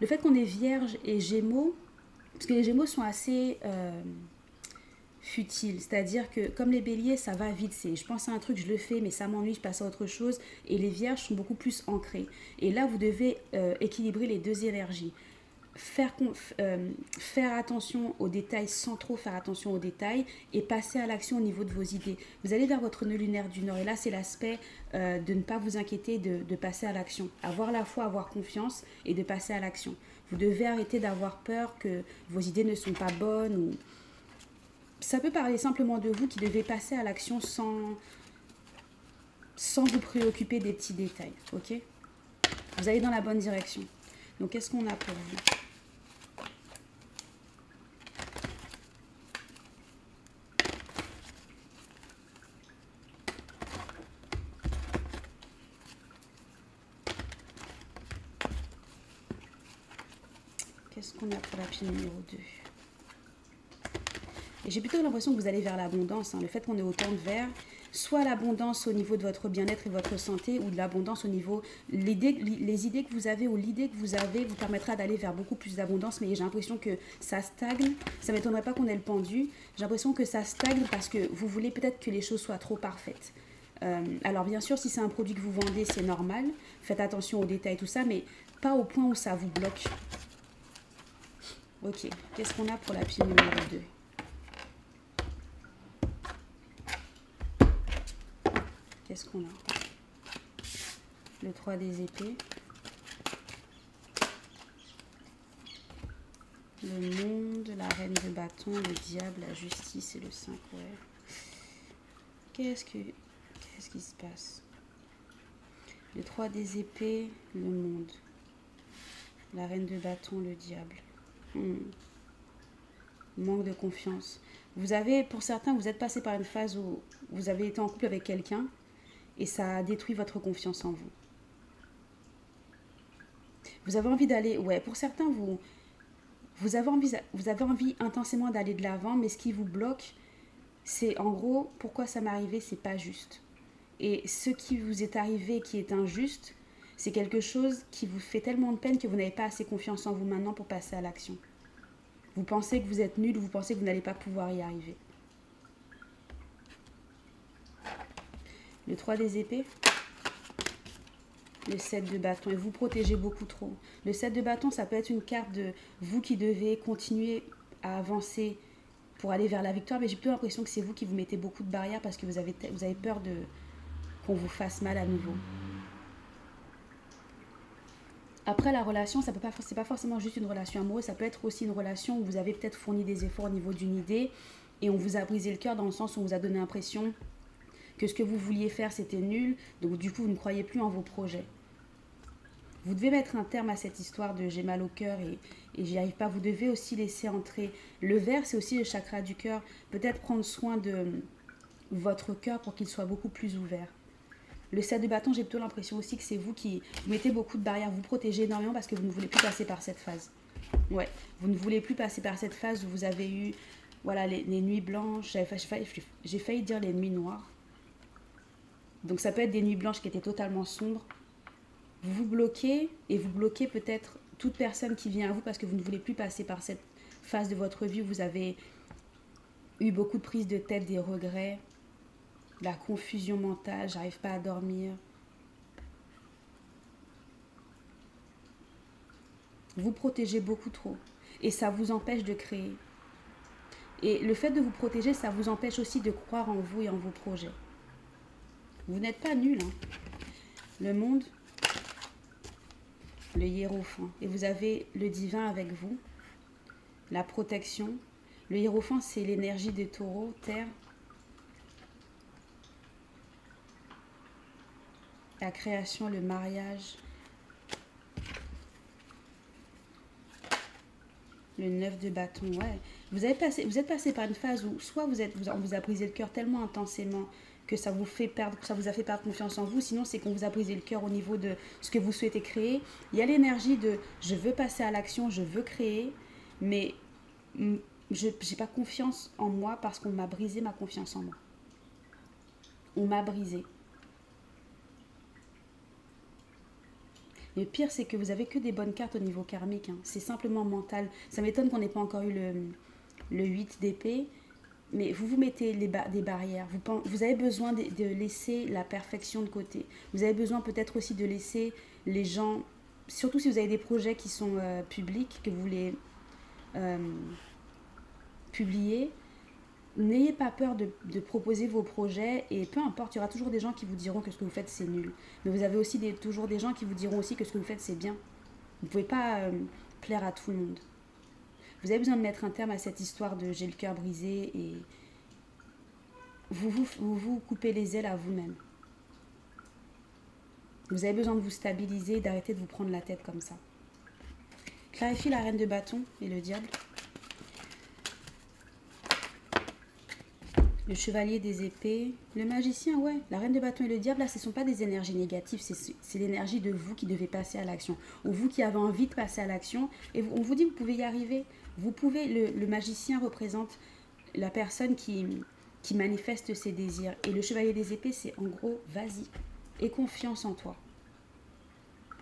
Le fait qu'on est vierge et gémeaux, parce que les gémeaux sont assez euh, futiles, c'est-à-dire que comme les béliers, ça va vite, c'est je pense à un truc, je le fais, mais ça m'ennuie, je passe à autre chose, et les vierges sont beaucoup plus ancrés. Et là, vous devez euh, équilibrer les deux énergies faire, euh, faire attention aux détails sans trop faire attention aux détails et passer à l'action au niveau de vos idées. Vous allez vers votre nœud lunaire du Nord et là c'est l'aspect euh, de ne pas vous inquiéter de, de passer à l'action. Avoir la foi, avoir confiance et de passer à l'action. Vous devez arrêter d'avoir peur que vos idées ne sont pas bonnes ou... Ça peut parler simplement de vous qui devez passer à l'action sans, sans vous préoccuper des petits détails. Ok? Vous allez dans la bonne direction. Donc, qu'est-ce qu'on a pour vous? Pour la pile numéro 2 Et j'ai plutôt l'impression que vous allez vers l'abondance. Hein. Le fait qu'on ait autant de verre, soit l'abondance au niveau de votre bien-être et votre santé, ou de l'abondance au niveau... les idées que vous avez ou l'idée que vous avez vous permettra d'aller vers beaucoup plus d'abondance, mais j'ai l'impression que ça stagne. Ça ne m'étonnerait pas qu'on ait le pendu. J'ai l'impression que ça stagne parce que vous voulez peut-être que les choses soient trop parfaites. Euh, alors bien sûr, si c'est un produit que vous vendez, c'est normal. Faites attention aux détails, tout ça, mais pas au point où ça vous bloque. Ok, qu'est-ce qu'on a pour la pile numéro 2 Qu'est-ce qu'on a Le 3 des épées. Le monde, la reine de bâton, le diable, la justice et le 5, ouais. Qu'est-ce que... Qu'est-ce qui se passe Le 3 des épées, le monde. La reine de bâton, le diable. Hmm. Manque de confiance. Vous avez, pour certains, vous êtes passé par une phase où vous avez été en couple avec quelqu'un et ça a détruit votre confiance en vous. Vous avez envie d'aller, ouais, pour certains, vous, vous, avez envie, vous avez envie intensément d'aller de l'avant, mais ce qui vous bloque, c'est en gros, pourquoi ça m'est arrivé, c'est pas juste. Et ce qui vous est arrivé qui est injuste, c'est quelque chose qui vous fait tellement de peine que vous n'avez pas assez confiance en vous maintenant pour passer à l'action. Vous pensez que vous êtes nul, vous pensez que vous n'allez pas pouvoir y arriver. Le 3 des épées. Le 7 de bâton. Et vous protégez beaucoup trop. Le 7 de bâton, ça peut être une carte de vous qui devez continuer à avancer pour aller vers la victoire. Mais j'ai plutôt l'impression que c'est vous qui vous mettez beaucoup de barrières parce que vous avez, peur qu'on vous fasse mal à nouveau. Après la relation, ça peut pas, pas forcément juste une relation amoureuse, ça peut être aussi une relation où vous avez peut-être fourni des efforts au niveau d'une idée et on vous a brisé le cœur dans le sens où on vous a donné l'impression que ce que vous vouliez faire c'était nul, donc du coup vous ne croyez plus en vos projets. Vous devez mettre un terme à cette histoire de j'ai mal au cœur et, et j'y arrive pas. Vous devez aussi laisser entrer. Le verre, c'est aussi le chakra du cœur. Peut-être prendre soin de votre cœur pour qu'il soit beaucoup plus ouvert. Le 7 de bâton, j'ai plutôt l'impression aussi que c'est vous qui mettez beaucoup de barrières, vous protégez énormément parce que vous ne voulez plus passer par cette phase. Ouais, vous ne voulez plus passer par cette phase où vous avez eu voilà, les, nuits blanches, j'ai failli, dire les nuits noires. Donc ça peut être des nuits blanches qui étaient totalement sombres. Vous vous bloquez et vous bloquez peut-être toute personne qui vient à vous parce que vous ne voulez plus passer par cette phase de votre vie où vous avez eu beaucoup de prises de tête, des regrets, la confusion mentale, j'arrive pas à dormir. Vous protégez beaucoup trop et ça vous empêche de créer. Et le fait de vous protéger, ça vous empêche aussi de croire en vous et en vos projets. Vous n'êtes pas nul. Hein. Le monde, le hiérophant. Et vous avez le divin avec vous, la protection. Le hiérophant, c'est l'énergie des taureaux, terre, la création, le mariage. Le neuf de bâton, ouais. Vous, avez passé, vous êtes passé par une phase où soit vous êtes, on vous a brisé le cœur tellement intensément que ça vous fait perdre, ça vous a fait perdre confiance en vous. Sinon, c'est qu'on vous a brisé le cœur au niveau de ce que vous souhaitez créer. Il y a l'énergie de je veux passer à l'action, je veux créer, mais je n'ai pas confiance en moi parce qu'on m'a brisé ma confiance en moi. On m'a brisé. Le pire, c'est que vous avez que des bonnes cartes au niveau karmique. Hein. C'est simplement mental. Ça m'étonne qu'on n'ait pas encore eu le, le 8 d'épée. Mais vous vous mettez des barrières. Vous, vous avez besoin de, laisser la perfection de côté. Vous avez besoin peut-être aussi de laisser les gens, surtout si vous avez des projets qui sont euh, publics, que vous voulez euh, publier, N'ayez pas peur de, proposer vos projets et peu importe, il y aura toujours des gens qui vous diront que ce que vous faites c'est nul. Mais vous avez aussi toujours des gens qui vous diront aussi que ce que vous faites c'est bien. Vous ne pouvez pas euh, plaire à tout le monde. Vous avez besoin de mettre un terme à cette histoire de j'ai le cœur brisé et vous vous, vous coupez les ailes à vous-même. Vous avez besoin de vous stabiliser, d'arrêter de vous prendre la tête comme ça. Clarifie la reine de bâton et le diable. Le chevalier des épées, le magicien, ouais, la reine de bâton et le diable, là, ce ne sont pas des énergies négatives, c'est l'énergie de vous qui devez passer à l'action, ou vous qui avez envie de passer à l'action, et on vous dit, vous pouvez y arriver. Vous pouvez, le, magicien représente la personne qui, qui manifeste ses désirs, et le chevalier des épées, c'est en gros, vas-y, et confiance en toi.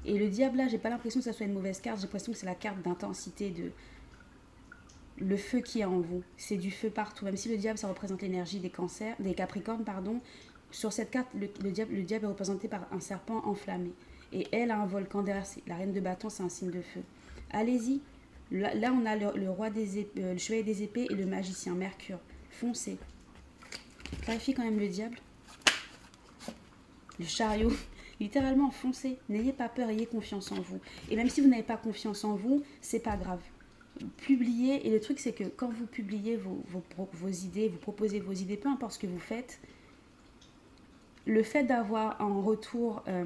Et le diable, là, j'ai pas l'impression que ça soit une mauvaise carte, j'ai l'impression que c'est la carte d'intensité, de, le feu qui est en vous. C'est du feu partout. Même si le diable, ça représente l'énergie des cancers, des capricornes, pardon. Sur cette carte, le, diable, le diable est représenté par un serpent enflammé. Et elle a un volcan derrière. La reine de bâton, c'est un signe de feu. Allez-y. Là, on a le, roi des épées, euh, chevalier des épées et le magicien Mercure. Foncez. Clarifie quand même le diable. Le chariot. Littéralement, foncez. N'ayez pas peur, ayez confiance en vous. Et même si vous n'avez pas confiance en vous, c'est pas grave publier, et le truc c'est que quand vous publiez vos, vos, idées, vous proposez vos idées, peu importe ce que vous faites, le fait d'avoir en retour euh,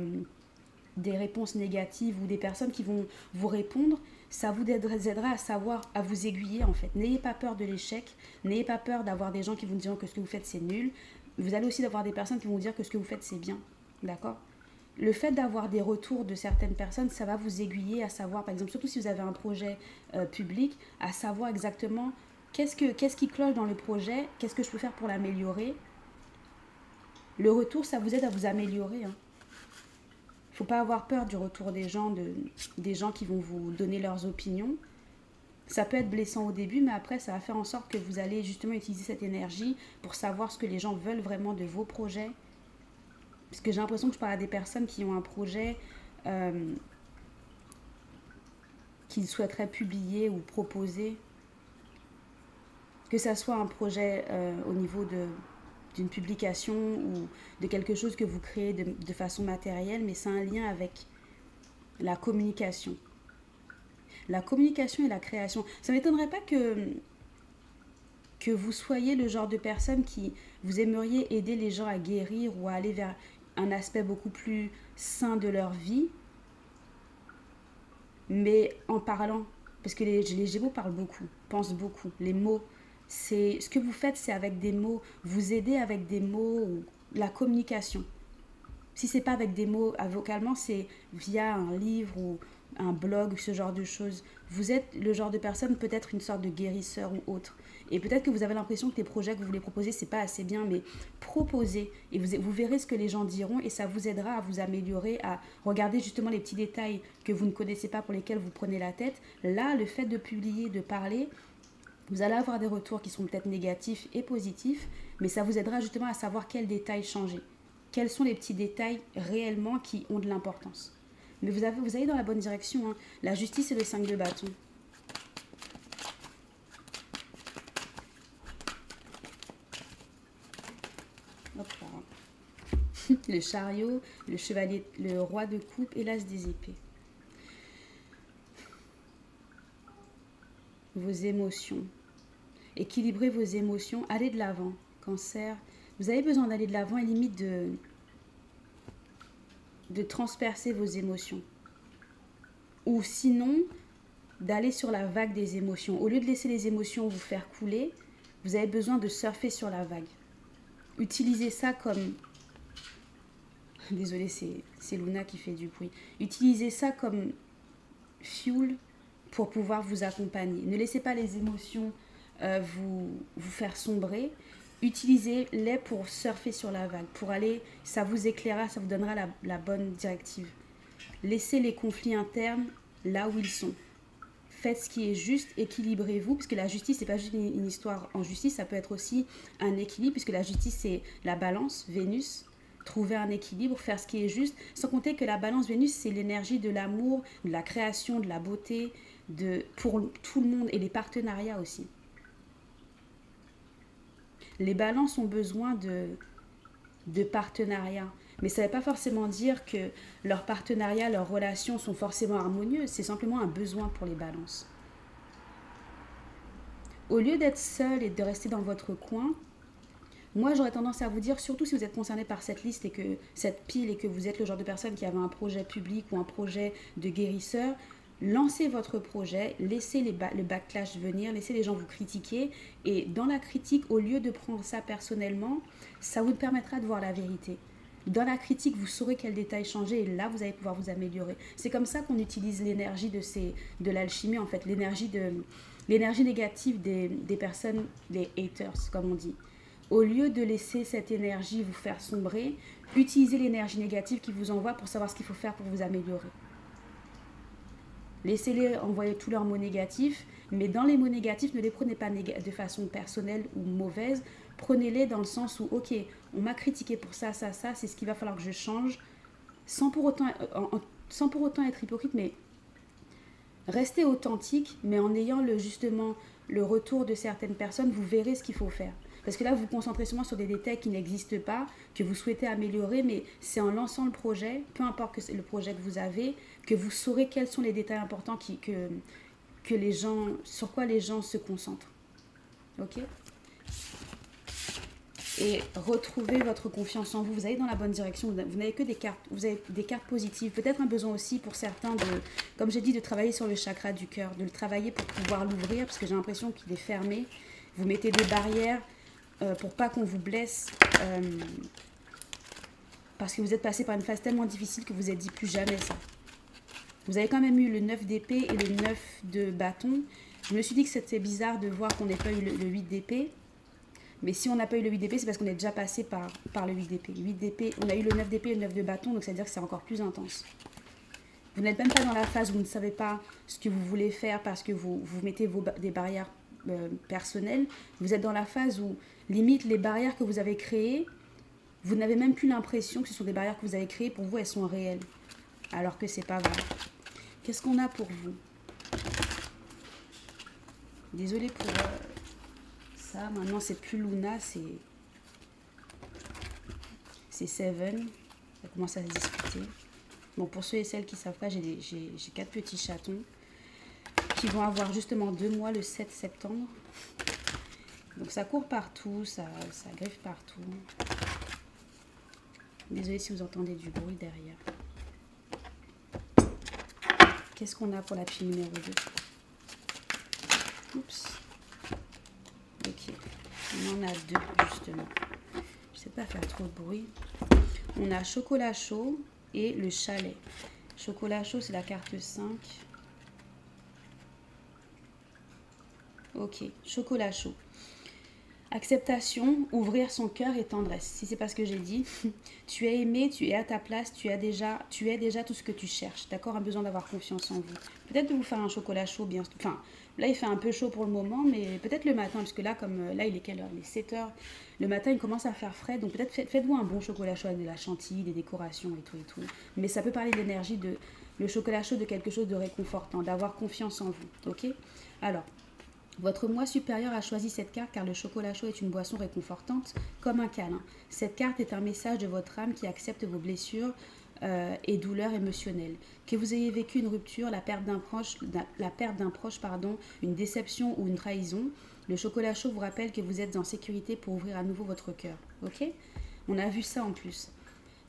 des réponses négatives ou des personnes qui vont vous répondre, ça vous aidera à savoir, à vous aiguiller en fait. N'ayez pas peur de l'échec, n'ayez pas peur d'avoir des gens qui vous diront que ce que vous faites c'est nul. Vous allez aussi avoir des personnes qui vont vous dire que ce que vous faites c'est bien. D'accord? Le fait d'avoir des retours de certaines personnes, ça va vous aiguiller à savoir, par exemple, surtout si vous avez un projet euh, public, à savoir exactement qu'est-ce, que, qu'est-ce qui cloche dans le projet, qu'est-ce que je peux faire pour l'améliorer. Le retour, ça vous aide à vous améliorer. Il hein. ne faut pas avoir peur du retour des gens, de, des gens qui vont vous donner leurs opinions. Ça peut être blessant au début, mais après, ça va faire en sorte que vous allez justement utiliser cette énergie pour savoir ce que les gens veulent vraiment de vos projets Parce que j'ai l'impression que je parle à des personnes qui ont un projet euh, qu'ils souhaiteraient publier ou proposer. Que ça soit un projet euh, au niveau de d'une publication ou de quelque chose que vous créez de, de façon matérielle, mais c'est un lien avec la communication. La communication et la création. Ça ne m'étonnerait pas que, que vous soyez le genre de personne qui vous aimeriez aider les gens à guérir ou à aller vers un aspect beaucoup plus sain de leur vie, mais en parlant, parce que les, les Gémeaux parlent beaucoup, pensent beaucoup, les mots c'est ce que vous faites, c'est avec des mots. Vous aidez avec des mots, la communication. Si c'est pas avec des mots vocalement, c'est via un livre ou un blog, ce genre de choses. Vous êtes le genre de personne, peut-être une sorte de guérisseur ou autre. Et peut-être que vous avez l'impression que les projets que vous voulez proposer, c'est pas assez bien, mais proposez et vous, vous verrez ce que les gens diront et ça vous aidera à vous améliorer, à regarder justement les petits détails que vous ne connaissez pas pour lesquels vous prenez la tête. Là, le fait de publier, de parler, vous allez avoir des retours qui sont peut-être négatifs et positifs, mais ça vous aidera justement à savoir quels détails changer. Quels sont les petits détails réellement qui ont de l'importance. Mais vous, allez dans la bonne direction. Hein. La justice et le 5 de bâton. le chariot, le chevalier, le roi de coupe et l'as des épées. vos émotions. Équilibrez vos émotions, allez de l'avant. Cancer, vous avez besoin d'aller de l'avant et limite de, de transpercer vos émotions. Ou sinon, d'aller sur la vague des émotions. Au lieu de laisser les émotions vous faire couler, vous avez besoin de surfer sur la vague. Utilisez ça comme... Désolée, c'est Luna qui fait du bruit. Utilisez ça comme fuel pour pouvoir vous accompagner. Ne laissez pas les émotions euh, vous, vous faire sombrer. Utilisez-les pour surfer sur la vague, pour aller, ça vous éclairera, ça vous donnera la, bonne directive. Laissez les conflits internes là où ils sont. Faites ce qui est juste, équilibrez-vous, puisque la justice, c'est pas juste une, histoire en justice, ça peut être aussi un équilibre, puisque la justice, c'est la balance, Vénus, trouver un équilibre, faire ce qui est juste, sans compter que la balance Vénus, c'est l'énergie de l'amour, de la création, de la beauté, de, pour tout le monde et les partenariats aussi. Les balances ont besoin de, de partenariats. Mais ça ne veut pas forcément dire que leurs partenariats, leurs relations sont forcément harmonieuses. C'est simplement un besoin pour les balances. Au lieu d'être seul et de rester dans votre coin, moi j'aurais tendance à vous dire, surtout si vous êtes concerné par cette liste et que cette pile et que vous êtes le genre de personne qui avait un projet public ou un projet de guérisseur, lancez votre projet, laissez les le backlash venir, laissez les gens vous critiquer. Et dans la critique, au lieu de prendre ça personnellement, ça vous permettra de voir la vérité. Dans la critique, vous saurez quels détails changer et là, vous allez pouvoir vous améliorer. C'est comme ça qu'on utilise l'énergie de, de l'alchimie, en fait, l'énergie, de, l'énergie négative des, des personnes, des haters, comme on dit. Au lieu de laisser cette énergie vous faire sombrer, utilisez l'énergie négative qui vous envoie pour savoir ce qu'il faut faire pour vous améliorer. Laissez-les envoyer tous leurs mots négatifs, mais dans les mots négatifs, ne les prenez pas de façon personnelle ou mauvaise. Prenez-les dans le sens où, ok, on m'a critiqué pour ça, ça, ça, c'est ce qu'il va falloir que je change, sans pour autant, euh, sans pour autant être hypocrite, mais restez authentique, mais en ayant le, justement le retour de certaines personnes, vous verrez ce qu'il faut faire. Parce que là, vous vous concentrez seulement sur des détails qui n'existent pas, que vous souhaitez améliorer, mais c'est en lançant le projet, peu importe que le projet que vous avez, que vous saurez quels sont les détails importants qui, que, que les gens, sur quoi les gens se concentrent. Ok? Et retrouvez votre confiance en vous. Vous allez dans la bonne direction. Vous n'avez que des cartes. Vous avez des cartes positives. Peut-être un besoin aussi pour certains de, comme j'ai dit, de travailler sur le chakra du cœur, de le travailler pour pouvoir l'ouvrir parce que j'ai l'impression qu'il est fermé. Vous mettez des barrières euh, pour pas qu'on vous blesse. Euh, parce que vous êtes passé par une phase tellement difficile que vous êtes dit plus jamais ça. Vous avez quand même eu le 9 d'épée et le 9 de bâton. Je me suis dit que c'était bizarre de voir qu'on n'ait pas eu le, 8 d'épée. Mais si on n'a pas eu le 8 d'épée, c'est parce qu'on est déjà passé par, par le 8 d'épée. 8 d'épée, on a eu le 9 d'épée et le 9 de bâton, donc ça veut dire que c'est encore plus intense. Vous n'êtes même pas dans la phase où vous ne savez pas ce que vous voulez faire parce que vous, vous mettez des barrières euh, personnelles. Vous êtes dans la phase où, limite, les barrières que vous avez créées, Vous n'avez même plus l'impression que ce sont des barrières que vous avez créées. Pour vous, elles sont réelles. Alors que c'est pas vrai. Qu'est-ce qu'on a pour vous? Désolée pour euh, ça. Maintenant, c'est plus Luna, c'est... C'est Seven. Ça commence à se discuter. Bon, pour ceux et celles qui ne savent pas, j'ai quatre petits chatons qui vont avoir justement deux mois le 7 septembre. Donc ça court partout, ça, ça griffe partout. Désolée si vous entendez du bruit derrière. Qu'est-ce qu'on a pour la pile numéro 2 Oups. Ok. On en a deux, justement. Je sais pas faire trop de bruit. On a chocolat chaud et le chalet. Chocolat chaud, c'est la carte 5. Ok, chocolat chaud. Acceptation, ouvrir son cœur et tendresse. Si c'est pas ce que j'ai dit, tu es aimé, tu es à ta place, tu as déjà, tu es déjà tout ce que tu cherches. D'accord, un besoin d'avoir confiance en vous. Peut-être de vous faire un chocolat chaud, bien. Enfin, là il fait un peu chaud pour le moment, mais peut-être le matin, parce que là, comme euh, là il est quelle heure? Il est 7 heures. Le matin il commence à faire frais, donc peut-être faites-vous un bon chocolat chaud avec de la chantilly, des décorations et tout et tout. Mais ça peut parler de l'énergie de le chocolat chaud de quelque chose de réconfortant, d'avoir confiance en vous. Ok? Alors. Votre moi supérieur a choisi cette carte car le chocolat chaud est une boisson réconfortante comme un câlin. Cette carte est un message de votre âme qui accepte vos blessures euh, et douleurs émotionnelles. Que vous ayez vécu une rupture, la perte d'un proche, la perte d'un proche pardon, une déception ou une trahison, le chocolat chaud vous rappelle que vous êtes en sécurité pour ouvrir à nouveau votre cœur. Ok? On a vu ça en plus.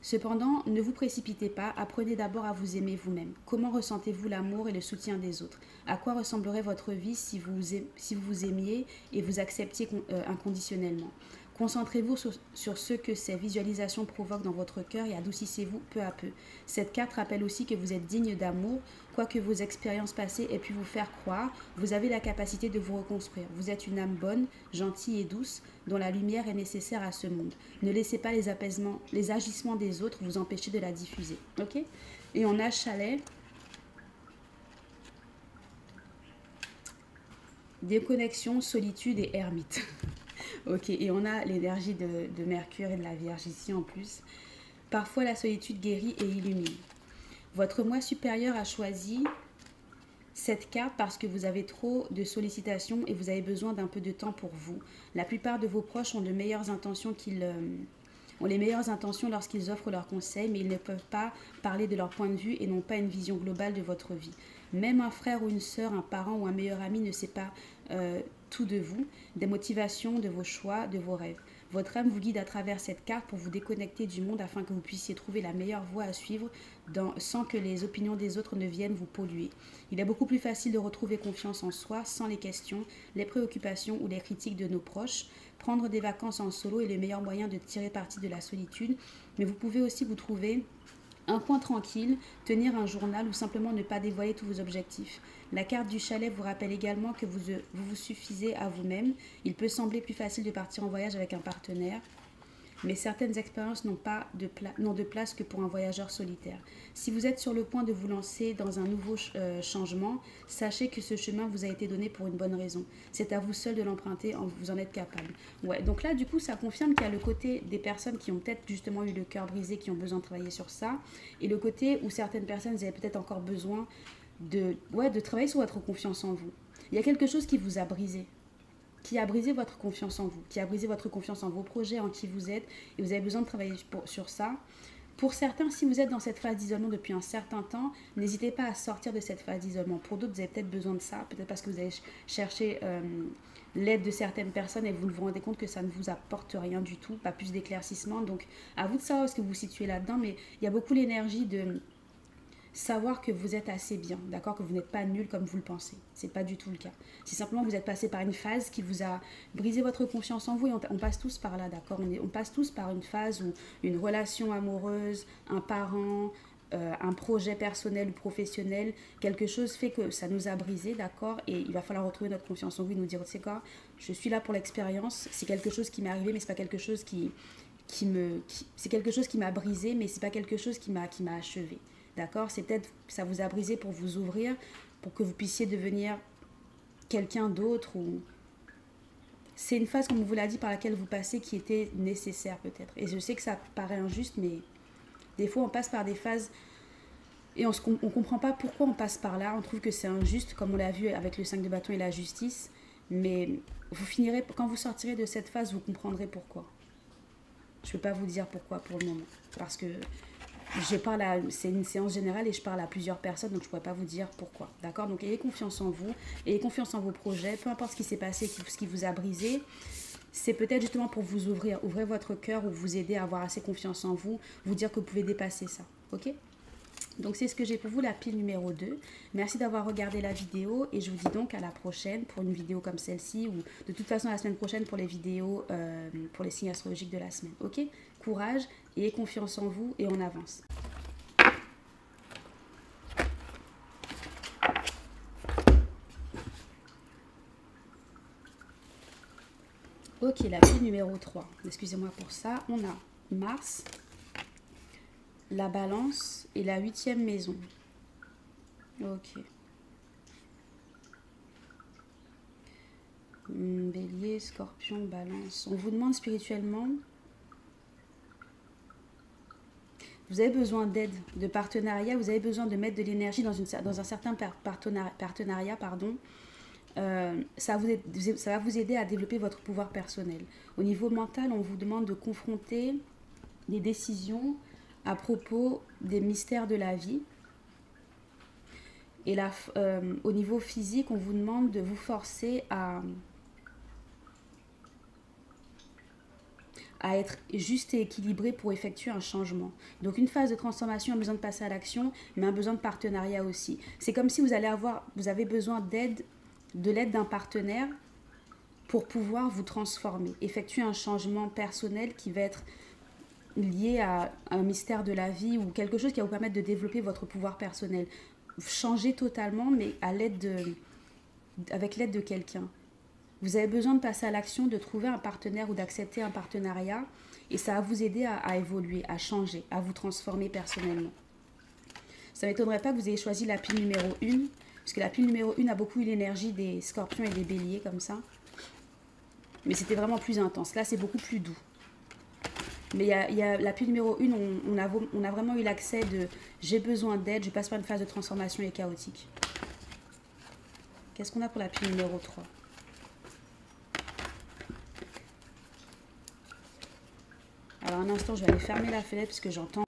Cependant, ne vous précipitez pas, apprenez d'abord à vous aimer vous-même. Comment ressentez-vous l'amour et le soutien des autres? À quoi ressemblerait votre vie si vous, si vous vous aimiez et vous acceptiez euh, inconditionnellement? Concentrez-vous sur, ce que ces visualisations provoquent dans votre cœur et adoucissez-vous peu à peu. Cette carte rappelle aussi que vous êtes digne d'amour, quoi que vos expériences passées aient pu vous faire croire, vous avez la capacité de vous reconstruire. Vous êtes une âme bonne, gentille et douce, dont la lumière est nécessaire à ce monde. Ne laissez pas les apaisements, les agissements des autres vous empêcher de la diffuser. Ok? Et on a chalet. Déconnexion, solitude et ermite. ok, et on a l'énergie de, Mercure et de la Vierge ici en plus. Parfois la solitude guérit et illumine. Votre moi supérieur a choisi cette carte parce que vous avez trop de sollicitations et vous avez besoin d'un peu de temps pour vous. La plupart de vos proches ont de meilleures intentions qu'ils euh, ont les meilleures intentions lorsqu'ils offrent leurs conseils, mais ils ne peuvent pas parler de leur point de vue et n'ont pas une vision globale de votre vie. Même un frère ou une sœur, un parent ou un meilleur ami ne sait pas euh, tout de vous, des motivations, de vos choix, de vos rêves. Votre âme vous guide à travers cette carte pour vous déconnecter du monde afin que vous puissiez trouver la meilleure voie à suivre sans que les opinions des autres ne viennent vous polluer. Il est beaucoup plus facile de retrouver confiance en soi sans les questions, les préoccupations ou les critiques de nos proches. Prendre des vacances en solo est le meilleur moyen de tirer parti de la solitude, mais vous pouvez aussi vous trouver un coin tranquille, tenir un journal ou simplement ne pas dévoiler tous vos objectifs. La carte du chalet vous rappelle également que vous vous, vous suffisez à vous-même. Il peut sembler plus facile de partir en voyage avec un partenaire, mais certaines expériences n'ont pas de, place que pour un voyageur solitaire. Si vous êtes sur le point de vous lancer dans un nouveau euh, changement, sachez que ce chemin vous a été donné pour une bonne raison. C'est à vous seul de l'emprunter, vous en êtes capable. Ouais, donc là, du coup, ça confirme qu'il y a le côté des personnes qui ont peut-être justement eu le cœur brisé, qui ont besoin de travailler sur ça, et le côté où certaines personnes, avez peut-être encore besoin de, ouais, de travailler sur votre confiance en vous. Il y a quelque chose qui vous a brisé qui a brisé votre confiance en vous, qui a brisé votre confiance en vos projets, en qui vous êtes, et vous avez besoin de travailler sur ça. Pour certains, si vous êtes dans cette phase d'isolement depuis un certain temps, n'hésitez pas à sortir de cette phase d'isolement. Pour d'autres, vous avez peut-être besoin de ça, peut-être parce que vous avez cherché euh, l'aide de certaines personnes et vous vous rendez compte que ça ne vous apporte rien du tout, pas plus d'éclaircissement. Donc, à vous de savoir ce que vous vous situez là-dedans, mais il y a beaucoup l'énergie de savoir que vous êtes assez bien, d'accord, que vous n'êtes pas nul comme vous le pensez. C'est pas du tout le cas. C'est simplement que vous êtes passé par une phase qui vous a brisé votre confiance en vous on, passe tous par là, d'accord. On, passe tous par une phase où une relation amoureuse, un parent, euh, un projet personnel ou professionnel, quelque chose fait que ça nous a brisé, d'accord, et il va falloir retrouver notre confiance en vous et nous dire, tu sais quoi, je suis là pour l'expérience, c'est quelque chose qui m'est arrivé, mais c'est pas quelque chose qui qui me c'est quelque chose qui m'a brisé mais c'est pas quelque chose qui m'a qui m'a achevé D'accord C'est peut-être, ça vous a brisé pour vous ouvrir, pour que vous puissiez devenir quelqu'un d'autre ou c'est une phase, comme on vous l'a dit, par laquelle vous passez qui était nécessaire peut-être. Et je sais que ça paraît injuste, mais des fois on passe par des phases et on ne comprend pas pourquoi on passe par là. On trouve que c'est injuste, comme on l'a vu avec le 5 de bâton et la justice. Mais vous finirez, quand vous sortirez de cette phase, vous comprendrez pourquoi. Je ne peux pas vous dire pourquoi pour le moment. Parce que je parle c'est une séance générale et je parle à plusieurs personnes, donc je ne pourrais pas vous dire pourquoi. D'accord? Donc ayez confiance en vous, ayez confiance en vos projets, peu importe ce qui s'est passé, ce qui vous a brisé. C'est peut-être justement pour vous ouvrir, ouvrir votre cœur ou vous aider à avoir assez confiance en vous, vous dire que vous pouvez dépasser ça. Ok? Donc c'est ce que j'ai pour vous, la pile numéro 2. Merci d'avoir regardé la vidéo et je vous dis donc à la prochaine pour une vidéo comme celle-ci ou de toute façon la semaine prochaine pour les vidéos, euh, pour les signes astrologiques de la semaine. Ok? Courage et confiance en vous et on avance. Ok, la pile numéro 3. Excusez-moi pour ça. On a Mars, la balance et la huitième maison. Ok. Hmm, bélier, scorpion, balance. On vous demande spirituellement. Vous avez besoin d'aide, de partenariat, vous avez besoin de mettre de l'énergie dans, un certain partenariat. Pardon. Euh, ça, va vous aider à développer votre pouvoir personnel. Au niveau mental, on vous demande de confronter les décisions à propos des mystères de la vie. Et euh, au niveau physique, on vous demande de vous forcer à, à être juste et équilibré pour effectuer un changement. Donc une phase de transformation a besoin de passer à l'action, mais un besoin de partenariat aussi. C'est comme si vous allez avoir, vous avez besoin d'aide, de l'aide d'un partenaire pour pouvoir vous transformer, effectuer un changement personnel qui va être lié à un mystère de la vie ou quelque chose qui va vous permettre de développer votre pouvoir personnel. Changer totalement, mais à l'aide de, avec l'aide de quelqu'un. Vous avez besoin de passer à l'action, de trouver un partenaire ou d'accepter un partenariat, et ça va vous aider à, évoluer, à changer, à vous transformer personnellement. Ça ne m'étonnerait pas que vous ayez choisi la pile numéro 1, puisque la pile numéro 1 a beaucoup eu l'énergie des scorpions et des béliers comme ça. Mais c'était vraiment plus intense. Là, c'est beaucoup plus doux. Mais il y a, la pile numéro 1, on, a, on a vraiment eu l'accès de j'ai besoin d'aide, je passe par une phase de transformation et chaotique. Qu'est-ce qu'on a pour la pile numéro 3 Alors un instant, je vais aller fermer la fenêtre parce que j'entends.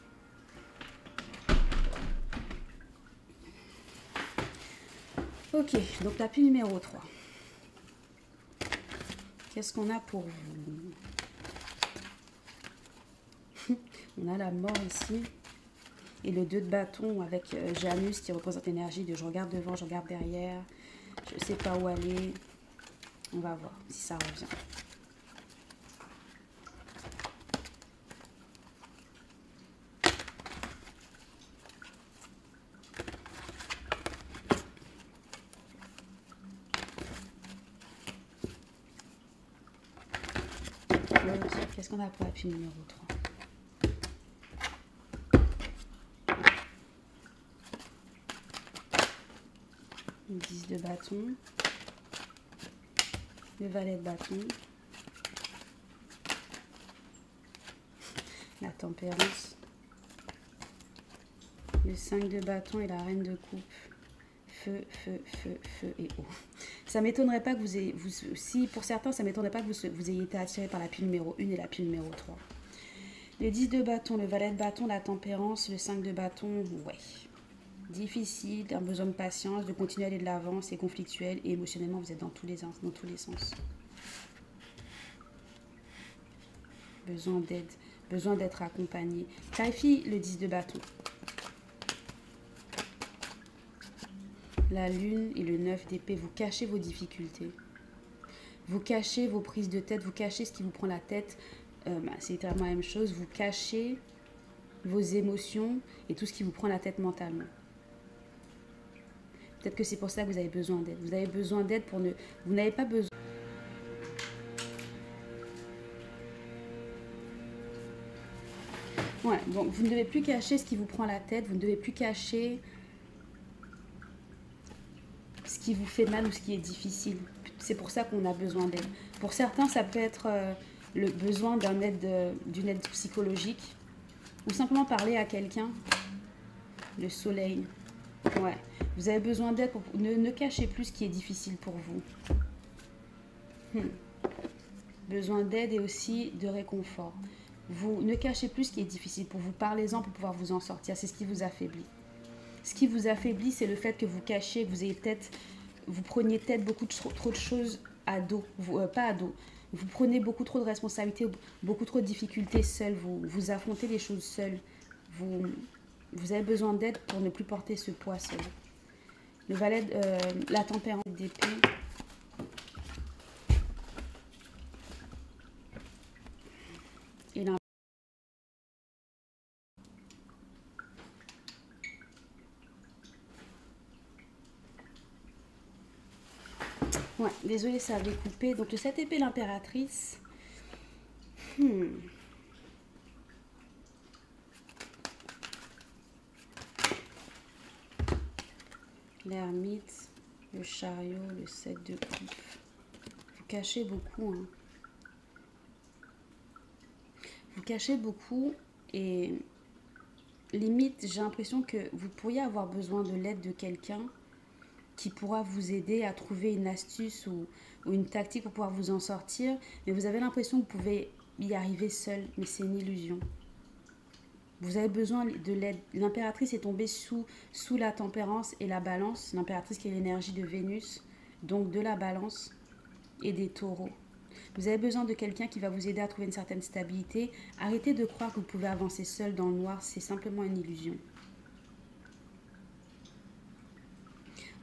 Ok, donc la numéro 3. Qu'est-ce qu'on a pour vous? On a la mort ici. Et le 2 de bâton avec euh, Janus qui représente l'énergie de je regarde devant, je regarde derrière. Je ne sais pas où aller. On va voir si ça revient. Qu'est-ce qu'on a pour la numéro 3 10 de bâton, le valet de bâton, la tempérance, le 5 de bâton et la reine de coupe. Feu, feu, feu, feu et eau. Ça m'étonnerait pas que vous ayez, vous, si pour certains, ça m'étonnerait pas que vous, vous ayez été attiré par la pile numéro 1 et la pile numéro 3. Le 10 de bâton, le valet de bâton, la tempérance, le 5 de bâton, ouais difficile, un besoin de patience, de continuer à aller de l'avant, c'est conflictuel et émotionnellement vous êtes dans tous les, dans tous les sens. Besoin d'aide, besoin d'être accompagné. Clarifie le 10 de bâton. La lune et le 9 d'épée, vous cachez vos difficultés. Vous cachez vos prises de tête, vous cachez ce qui vous prend la tête. Euh, bah, c'est littéralement la même chose. Vous cachez vos émotions et tout ce qui vous prend la tête mentalement. Peut-être que c'est pour ça que vous avez besoin d'aide. Vous avez besoin d'aide pour ne... Vous n'avez pas besoin... Ouais, vous ne devez plus cacher ce qui vous prend la tête. Vous ne devez plus cacher qui vous fait mal ou ce qui est difficile. c'est pour ça qu'on a besoin d'aide. Pour certains, ça peut être euh, le besoin d'un aide, euh, d'une aide psychologique ou simplement parler à quelqu'un. Le soleil. Ouais. Vous avez besoin d'aide. Pour... Ne, ne cachez plus ce qui est difficile pour vous. Hmm. Besoin d'aide et aussi de réconfort. Vous ne cachez plus ce qui est difficile pour vous. Parlez-en pour pouvoir vous en sortir. C'est ce qui vous affaiblit. Ce qui vous affaiblit, c'est le fait que vous cachez, que vous ayez peut-être, vous preniez peut-être beaucoup trop de choses à dos, vous, euh, pas à dos. Vous prenez beaucoup trop de responsabilités, beaucoup trop de difficultés seul. Vous, vous affrontez les choses seul. Vous, avez besoin d'aide pour ne plus porter ce poids seul. Le valet, euh, la tempérance d'épée. Ouais, désolé, ça avait coupé. Donc, le 7 épée, l'impératrice. Hmm. L'ermite, le chariot, le 7 de coupe. Vous cachez beaucoup. Hein. Vous cachez beaucoup et limite, j'ai l'impression que vous pourriez avoir besoin de l'aide de quelqu'un qui pourra vous aider à trouver une astuce ou, une tactique pour pouvoir vous en sortir, mais vous avez l'impression que vous pouvez y arriver seul, mais c'est une illusion. Vous avez besoin de l'aide. L'impératrice est tombée sous, sous la tempérance et la balance. L'impératrice qui est l'énergie de Vénus, donc de la balance et des taureaux. Vous avez besoin de quelqu'un qui va vous aider à trouver une certaine stabilité. Arrêtez de croire que vous pouvez avancer seul dans le noir, c'est simplement une illusion.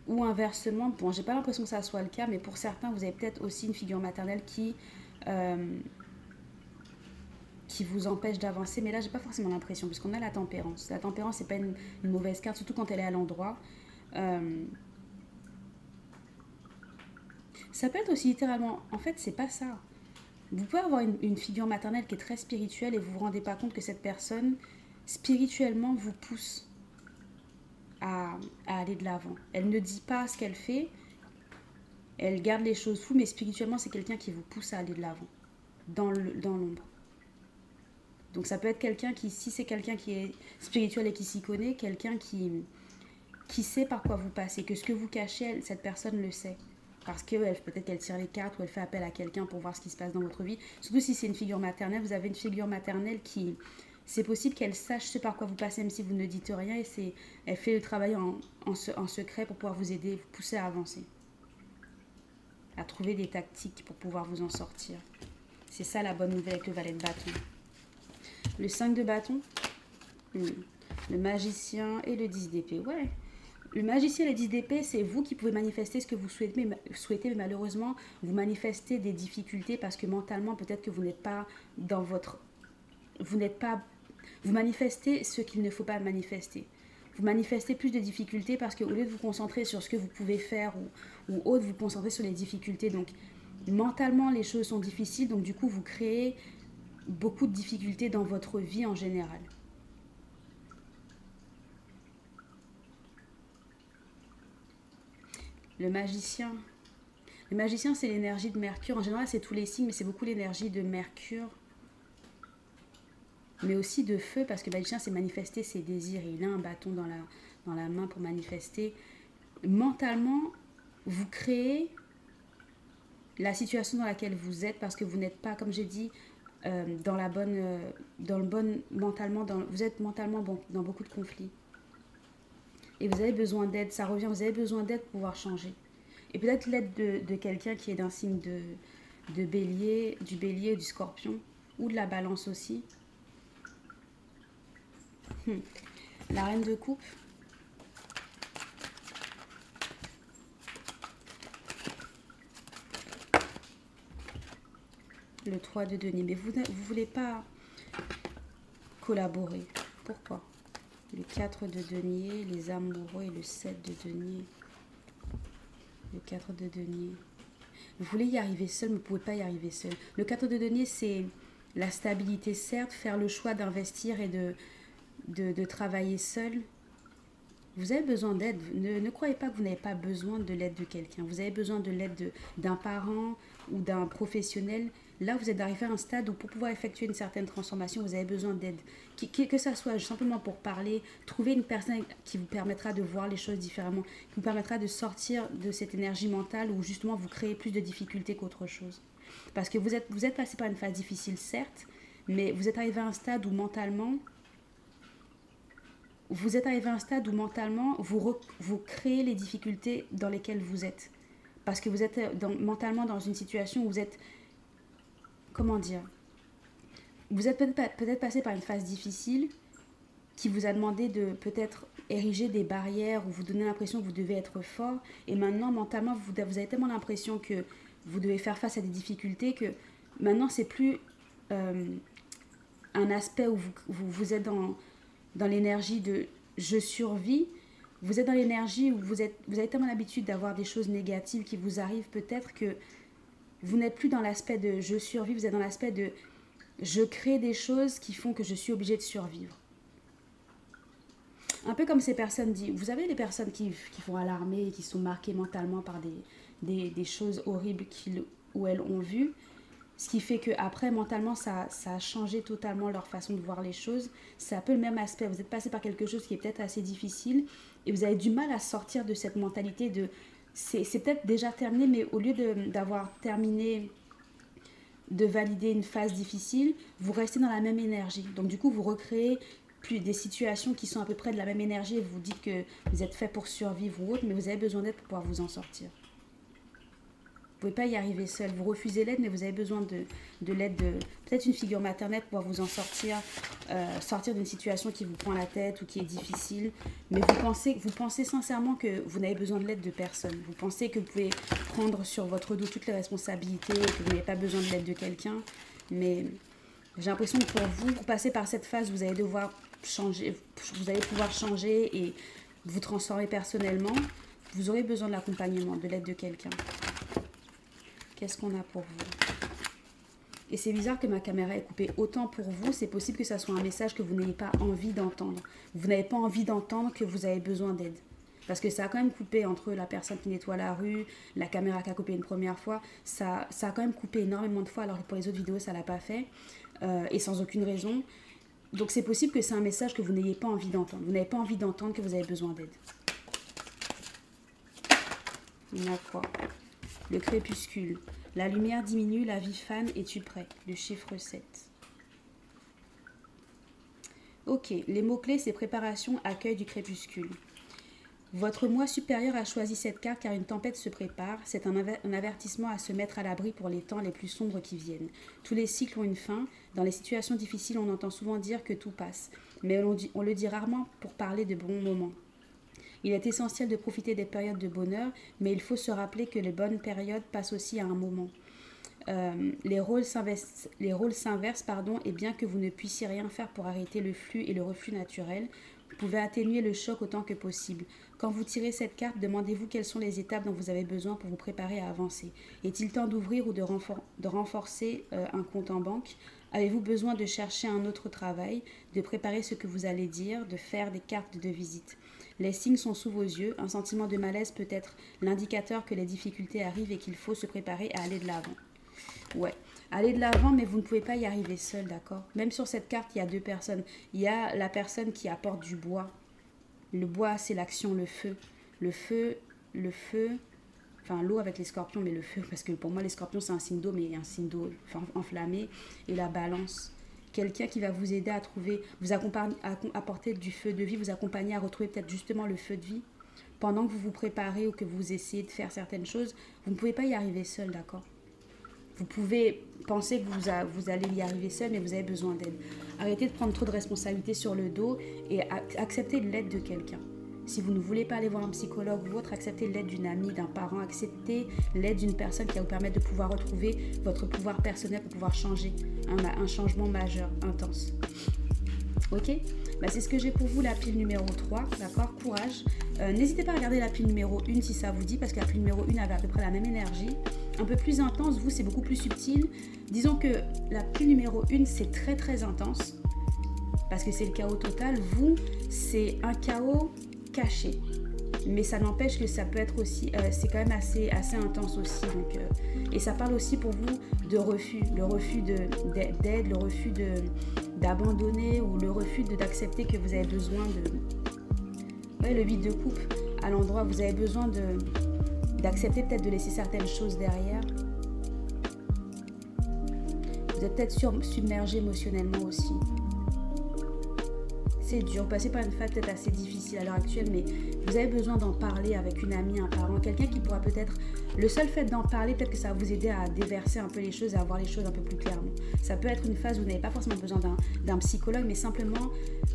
Ou inversement, bon, j'ai pas l'impression que ça soit le cas, mais pour certains, vous avez peut-être aussi une figure maternelle qui, euh, vous empêche d'avancer. Mais là, j'ai pas forcément l'impression, puisqu'on a la tempérance. La tempérance, c'est pas une, mauvaise carte, surtout quand elle est à l'endroit. Euh, ça peut être aussi littéralement. En fait, c'est pas ça. Vous pouvez avoir une, une, figure maternelle qui est très spirituelle et vous vous rendez pas compte que cette personne, spirituellement, vous pousse à, aller de l'avant. Elle ne dit pas ce qu'elle fait, elle garde les choses fous, mais spirituellement, c'est quelqu'un qui vous pousse à aller de l'avant, dans l'ombre. Donc ça peut être quelqu'un qui, si c'est quelqu'un qui est spirituel et qui s'y connaît, quelqu'un qui, qui sait par quoi vous passez, que ce que vous cachez, cette personne le sait. Parce que peut-être qu'elle tire les cartes ou elle fait appel à quelqu'un pour voir ce qui se passe dans votre vie. Surtout si c'est une figure maternelle, vous avez une figure maternelle qui, c'est possible qu'elle sache ce par quoi vous passez, même si vous ne dites rien, et c'est, elle fait le travail en, en, secret pour pouvoir vous aider, vous pousser à avancer, à trouver des tactiques pour pouvoir vous en sortir. C'est ça la bonne nouvelle avec le valet de bâton. Le 5 de bâton, le magicien et le 10 d'épée. Ouais, le magicien et le 10 d'épée, c'est vous qui pouvez manifester ce que vous souhaitez, mais malheureusement, vous manifestez des difficultés parce que mentalement, peut-être que vous n'êtes pas dans votre... Vous n'êtes pas vous manifestez ce qu'il ne faut pas manifester. Vous manifestez plus de difficultés parce qu'au lieu de vous concentrer sur ce que vous pouvez faire ou, ou autre, vous vous concentrez sur les difficultés. Donc, mentalement, les choses sont difficiles. Donc, du coup, vous créez beaucoup de difficultés dans votre vie en général. Le magicien. Le magicien, c'est l'énergie de Mercure. En général, c'est tous les signes, mais c'est beaucoup l'énergie de Mercure mais aussi de feu, parce que le magicien, c'est manifester ses désirs. Il a un bâton dans la, dans la main pour manifester. Mentalement, vous créez la situation dans laquelle vous êtes parce que vous n'êtes pas, comme j'ai dit, euh, dans la bonne, euh, dans le bon mentalement, dans, vous êtes mentalement bon, dans beaucoup de conflits. Et vous avez besoin d'aide, ça revient, vous avez besoin d'aide pour pouvoir changer. Et peut-être l'aide de, de quelqu'un qui est d'un signe de, de bélier, du bélier, du scorpion, ou de la balance aussi. Hmm. La reine de coupe. Le 3 de denier. Mais vous ne voulez pas collaborer. Pourquoi? Le 4 de denier, les amoureux et le 7 de denier. Le 4 de denier. Vous voulez y arriver seul, mais vous ne pouvez pas y arriver seul. Le 4 de denier, c'est la stabilité, certes, faire le choix d'investir et de, de, travailler seul. Vous avez besoin d'aide. Ne, ne, croyez pas que vous n'avez pas besoin de l'aide de quelqu'un. Vous avez besoin de l'aide d'un parent ou d'un professionnel. Là, vous êtes arrivé à un stade où pour pouvoir effectuer une certaine transformation, vous avez besoin d'aide. Que, que, que ça soit simplement pour parler, trouver une personne qui vous permettra de voir les choses différemment, qui vous permettra de sortir de cette énergie mentale où justement vous créez plus de difficultés qu'autre chose. Parce que vous êtes, vous êtes passé par une phase difficile, certes, mais vous êtes arrivé à un stade où mentalement, vous êtes arrivé à un stade où mentalement, vous, créez les difficultés dans lesquelles vous êtes. Parce que vous êtes dans, mentalement dans une situation où vous êtes... Comment dire Vous êtes peut-être peut passé par une phase difficile qui vous a demandé de peut-être ériger des barrières ou vous donner l'impression que vous devez être fort. Et maintenant, mentalement, vous, avez tellement l'impression que vous devez faire face à des difficultés que maintenant, c'est plus euh, un aspect où vous êtes dans dans l'énergie de je survis, vous êtes dans l'énergie où vous, êtes, vous avez tellement l'habitude d'avoir des choses négatives qui vous arrivent, peut-être que vous n'êtes plus dans l'aspect de je survis, vous êtes dans l'aspect de je crée des choses qui font que je suis obligé de survivre. Un peu comme ces personnes disent, vous avez les personnes qui, qui font alarmer et qui sont marquées mentalement par des, des, des choses horribles qu'ils ou elles ont vues? Ce qui fait qu'après, mentalement, ça, ça a changé totalement leur façon de voir les choses. C'est un peu le même aspect. Vous êtes passé par quelque chose qui est peut-être assez difficile et vous avez du mal à sortir de cette mentalité de c'est peut-être déjà terminé, mais au lieu d'avoir terminé de valider une phase difficile, vous restez dans la même énergie. Donc du coup, vous recréez plus des situations qui sont à peu près de la même énergie vous dites que vous êtes fait pour survivre ou autre, mais vous avez besoin d'aide pour pouvoir vous en sortir pouvez pas y arriver seul. Vous refusez l'aide, mais vous avez besoin de, de l'aide de peut-être une figure maternelle pour vous en sortir, euh, sortir d'une situation qui vous prend la tête ou qui est difficile. Mais vous pensez, vous pensez sincèrement que vous n'avez besoin de l'aide de personne. Vous pensez que vous pouvez prendre sur votre dos toutes les responsabilités que vous n'avez pas besoin de l'aide de quelqu'un. Mais j'ai l'impression que pour vous, pour passer par cette phase, vous allez devoir changer, vous allez pouvoir changer et vous transformer personnellement. Vous aurez besoin de l'accompagnement, de l'aide de quelqu'un. Qu'est-ce qu'on a pour vous? Et c'est bizarre que ma caméra est coupée autant pour vous. C'est possible que ça soit un message que vous n'ayez pas envie d'entendre. Vous n'avez pas envie d'entendre que vous avez besoin d'aide. Parce que ça a quand même coupé entre la personne qui nettoie la rue, la caméra qui a coupé une première fois. Ça, ça a quand même coupé énormément de fois, alors que pour les autres vidéos, ça ne l'a pas fait. Euh, et sans aucune raison. Donc c'est possible que c'est un message que vous n'ayez pas envie d'entendre. Vous n'avez pas envie d'entendre que vous avez besoin d'aide. On a quoi? Le crépuscule. La lumière diminue, la vie fane, es-tu prêt? Le chiffre 7. Ok, les mots-clés, c'est préparation, accueil du crépuscule. Votre moi supérieur a choisi cette carte car une tempête se prépare. C'est un, avertissement à se mettre à l'abri pour les temps les plus sombres qui viennent. Tous les cycles ont une fin. Dans les situations difficiles, on entend souvent dire que tout passe. Mais on le dit rarement pour parler de bons moments. Il est essentiel de profiter des périodes de bonheur, mais il faut se rappeler que les bonnes périodes passent aussi à un moment. Euh, les rôles s'inversent, pardon, et bien que vous ne puissiez rien faire pour arrêter le flux et le reflux naturel, vous pouvez atténuer le choc autant que possible. Quand vous tirez cette carte, demandez-vous quelles sont les étapes dont vous avez besoin pour vous préparer à avancer. Est-il temps d'ouvrir ou de, renforcer euh, un compte en banque? Avez-vous besoin de chercher un autre travail, de préparer ce que vous allez dire, de faire des cartes de visite? Les signes sont sous vos yeux. Un sentiment de malaise peut être l'indicateur que les difficultés arrivent et qu'il faut se préparer à aller de l'avant. Ouais, aller de l'avant, mais vous ne pouvez pas y arriver seul, d'accord? Même sur cette carte, il y a deux personnes. Il y a la personne qui apporte du bois. Le bois, c'est l'action, le feu. Le feu, le feu, enfin l'eau avec les scorpions, mais le feu, parce que pour moi, les scorpions, c'est un signe d'eau, mais un signe d'eau enflammé. Et la balance quelqu'un qui va vous aider à trouver, vous accompagner, à apporter du feu de vie, vous accompagner à retrouver peut-être justement le feu de vie. Pendant que vous vous préparez ou que vous essayez de faire certaines choses, vous ne pouvez pas y arriver seul, d'accord? Vous pouvez penser que vous, allez y arriver seul, mais vous avez besoin d'aide. Arrêtez de prendre trop de responsabilités sur le dos et acceptez l'aide de quelqu'un. Si vous ne voulez pas aller voir un psychologue ou autre, acceptez l'aide d'une amie, d'un parent, acceptez l'aide d'une personne qui va vous permettre de pouvoir retrouver votre pouvoir personnel pour pouvoir changer, un, changement majeur, intense. Ok? Bah, C'est ce que j'ai pour vous, la pile numéro 3, d'accord? Courage. Euh, n'hésitez pas à regarder la pile numéro 1 si ça vous dit, parce que la pile numéro 1 avait à peu près la même énergie. Un peu plus intense, vous, c'est beaucoup plus subtil. Disons que la pile numéro 1, c'est très très intense, parce que c'est le chaos total. Vous, c'est un chaos caché. Mais ça n'empêche que ça peut être aussi, euh, c'est quand même assez, assez intense aussi. Donc, euh, et ça parle aussi pour vous de refus, le refus d'aide, le refus d'abandonner ou le refus d'accepter que vous avez besoin de... Le vide de coupe à l'endroit vous avez besoin d'accepter peut-être de laisser certaines choses derrière. Vous êtes peut-être submergé émotionnellement aussi c'est dur. Passer par une phase peut-être assez difficile à l'heure actuelle, mais vous avez besoin d'en parler avec une amie, un parent, quelqu'un qui pourra peut-être. Le seul fait d'en parler, peut-être que ça va vous aider à déverser un peu les choses et à voir les choses un peu plus clairement. Ça peut être une phase où vous n'avez pas forcément besoin d'un psychologue, mais simplement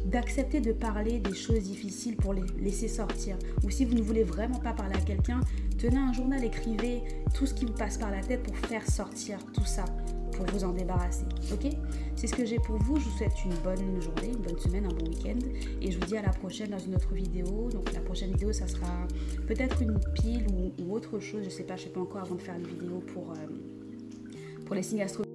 d'accepter de parler des choses difficiles pour les laisser sortir. Ou si vous ne voulez vraiment pas parler à quelqu'un, tenez un journal, écrivez tout ce qui vous passe par la tête pour faire sortir tout ça vous en débarrasser. Ok? C'est ce que j'ai pour vous. Je vous souhaite une bonne journée, une bonne semaine, un bon week-end. Et je vous dis à la prochaine dans une autre vidéo. Donc la prochaine vidéo, ça sera peut-être une pile ou, autre chose. Je sais pas, je sais pas encore avant de faire une vidéo pour, euh, pour les signes astrologiques.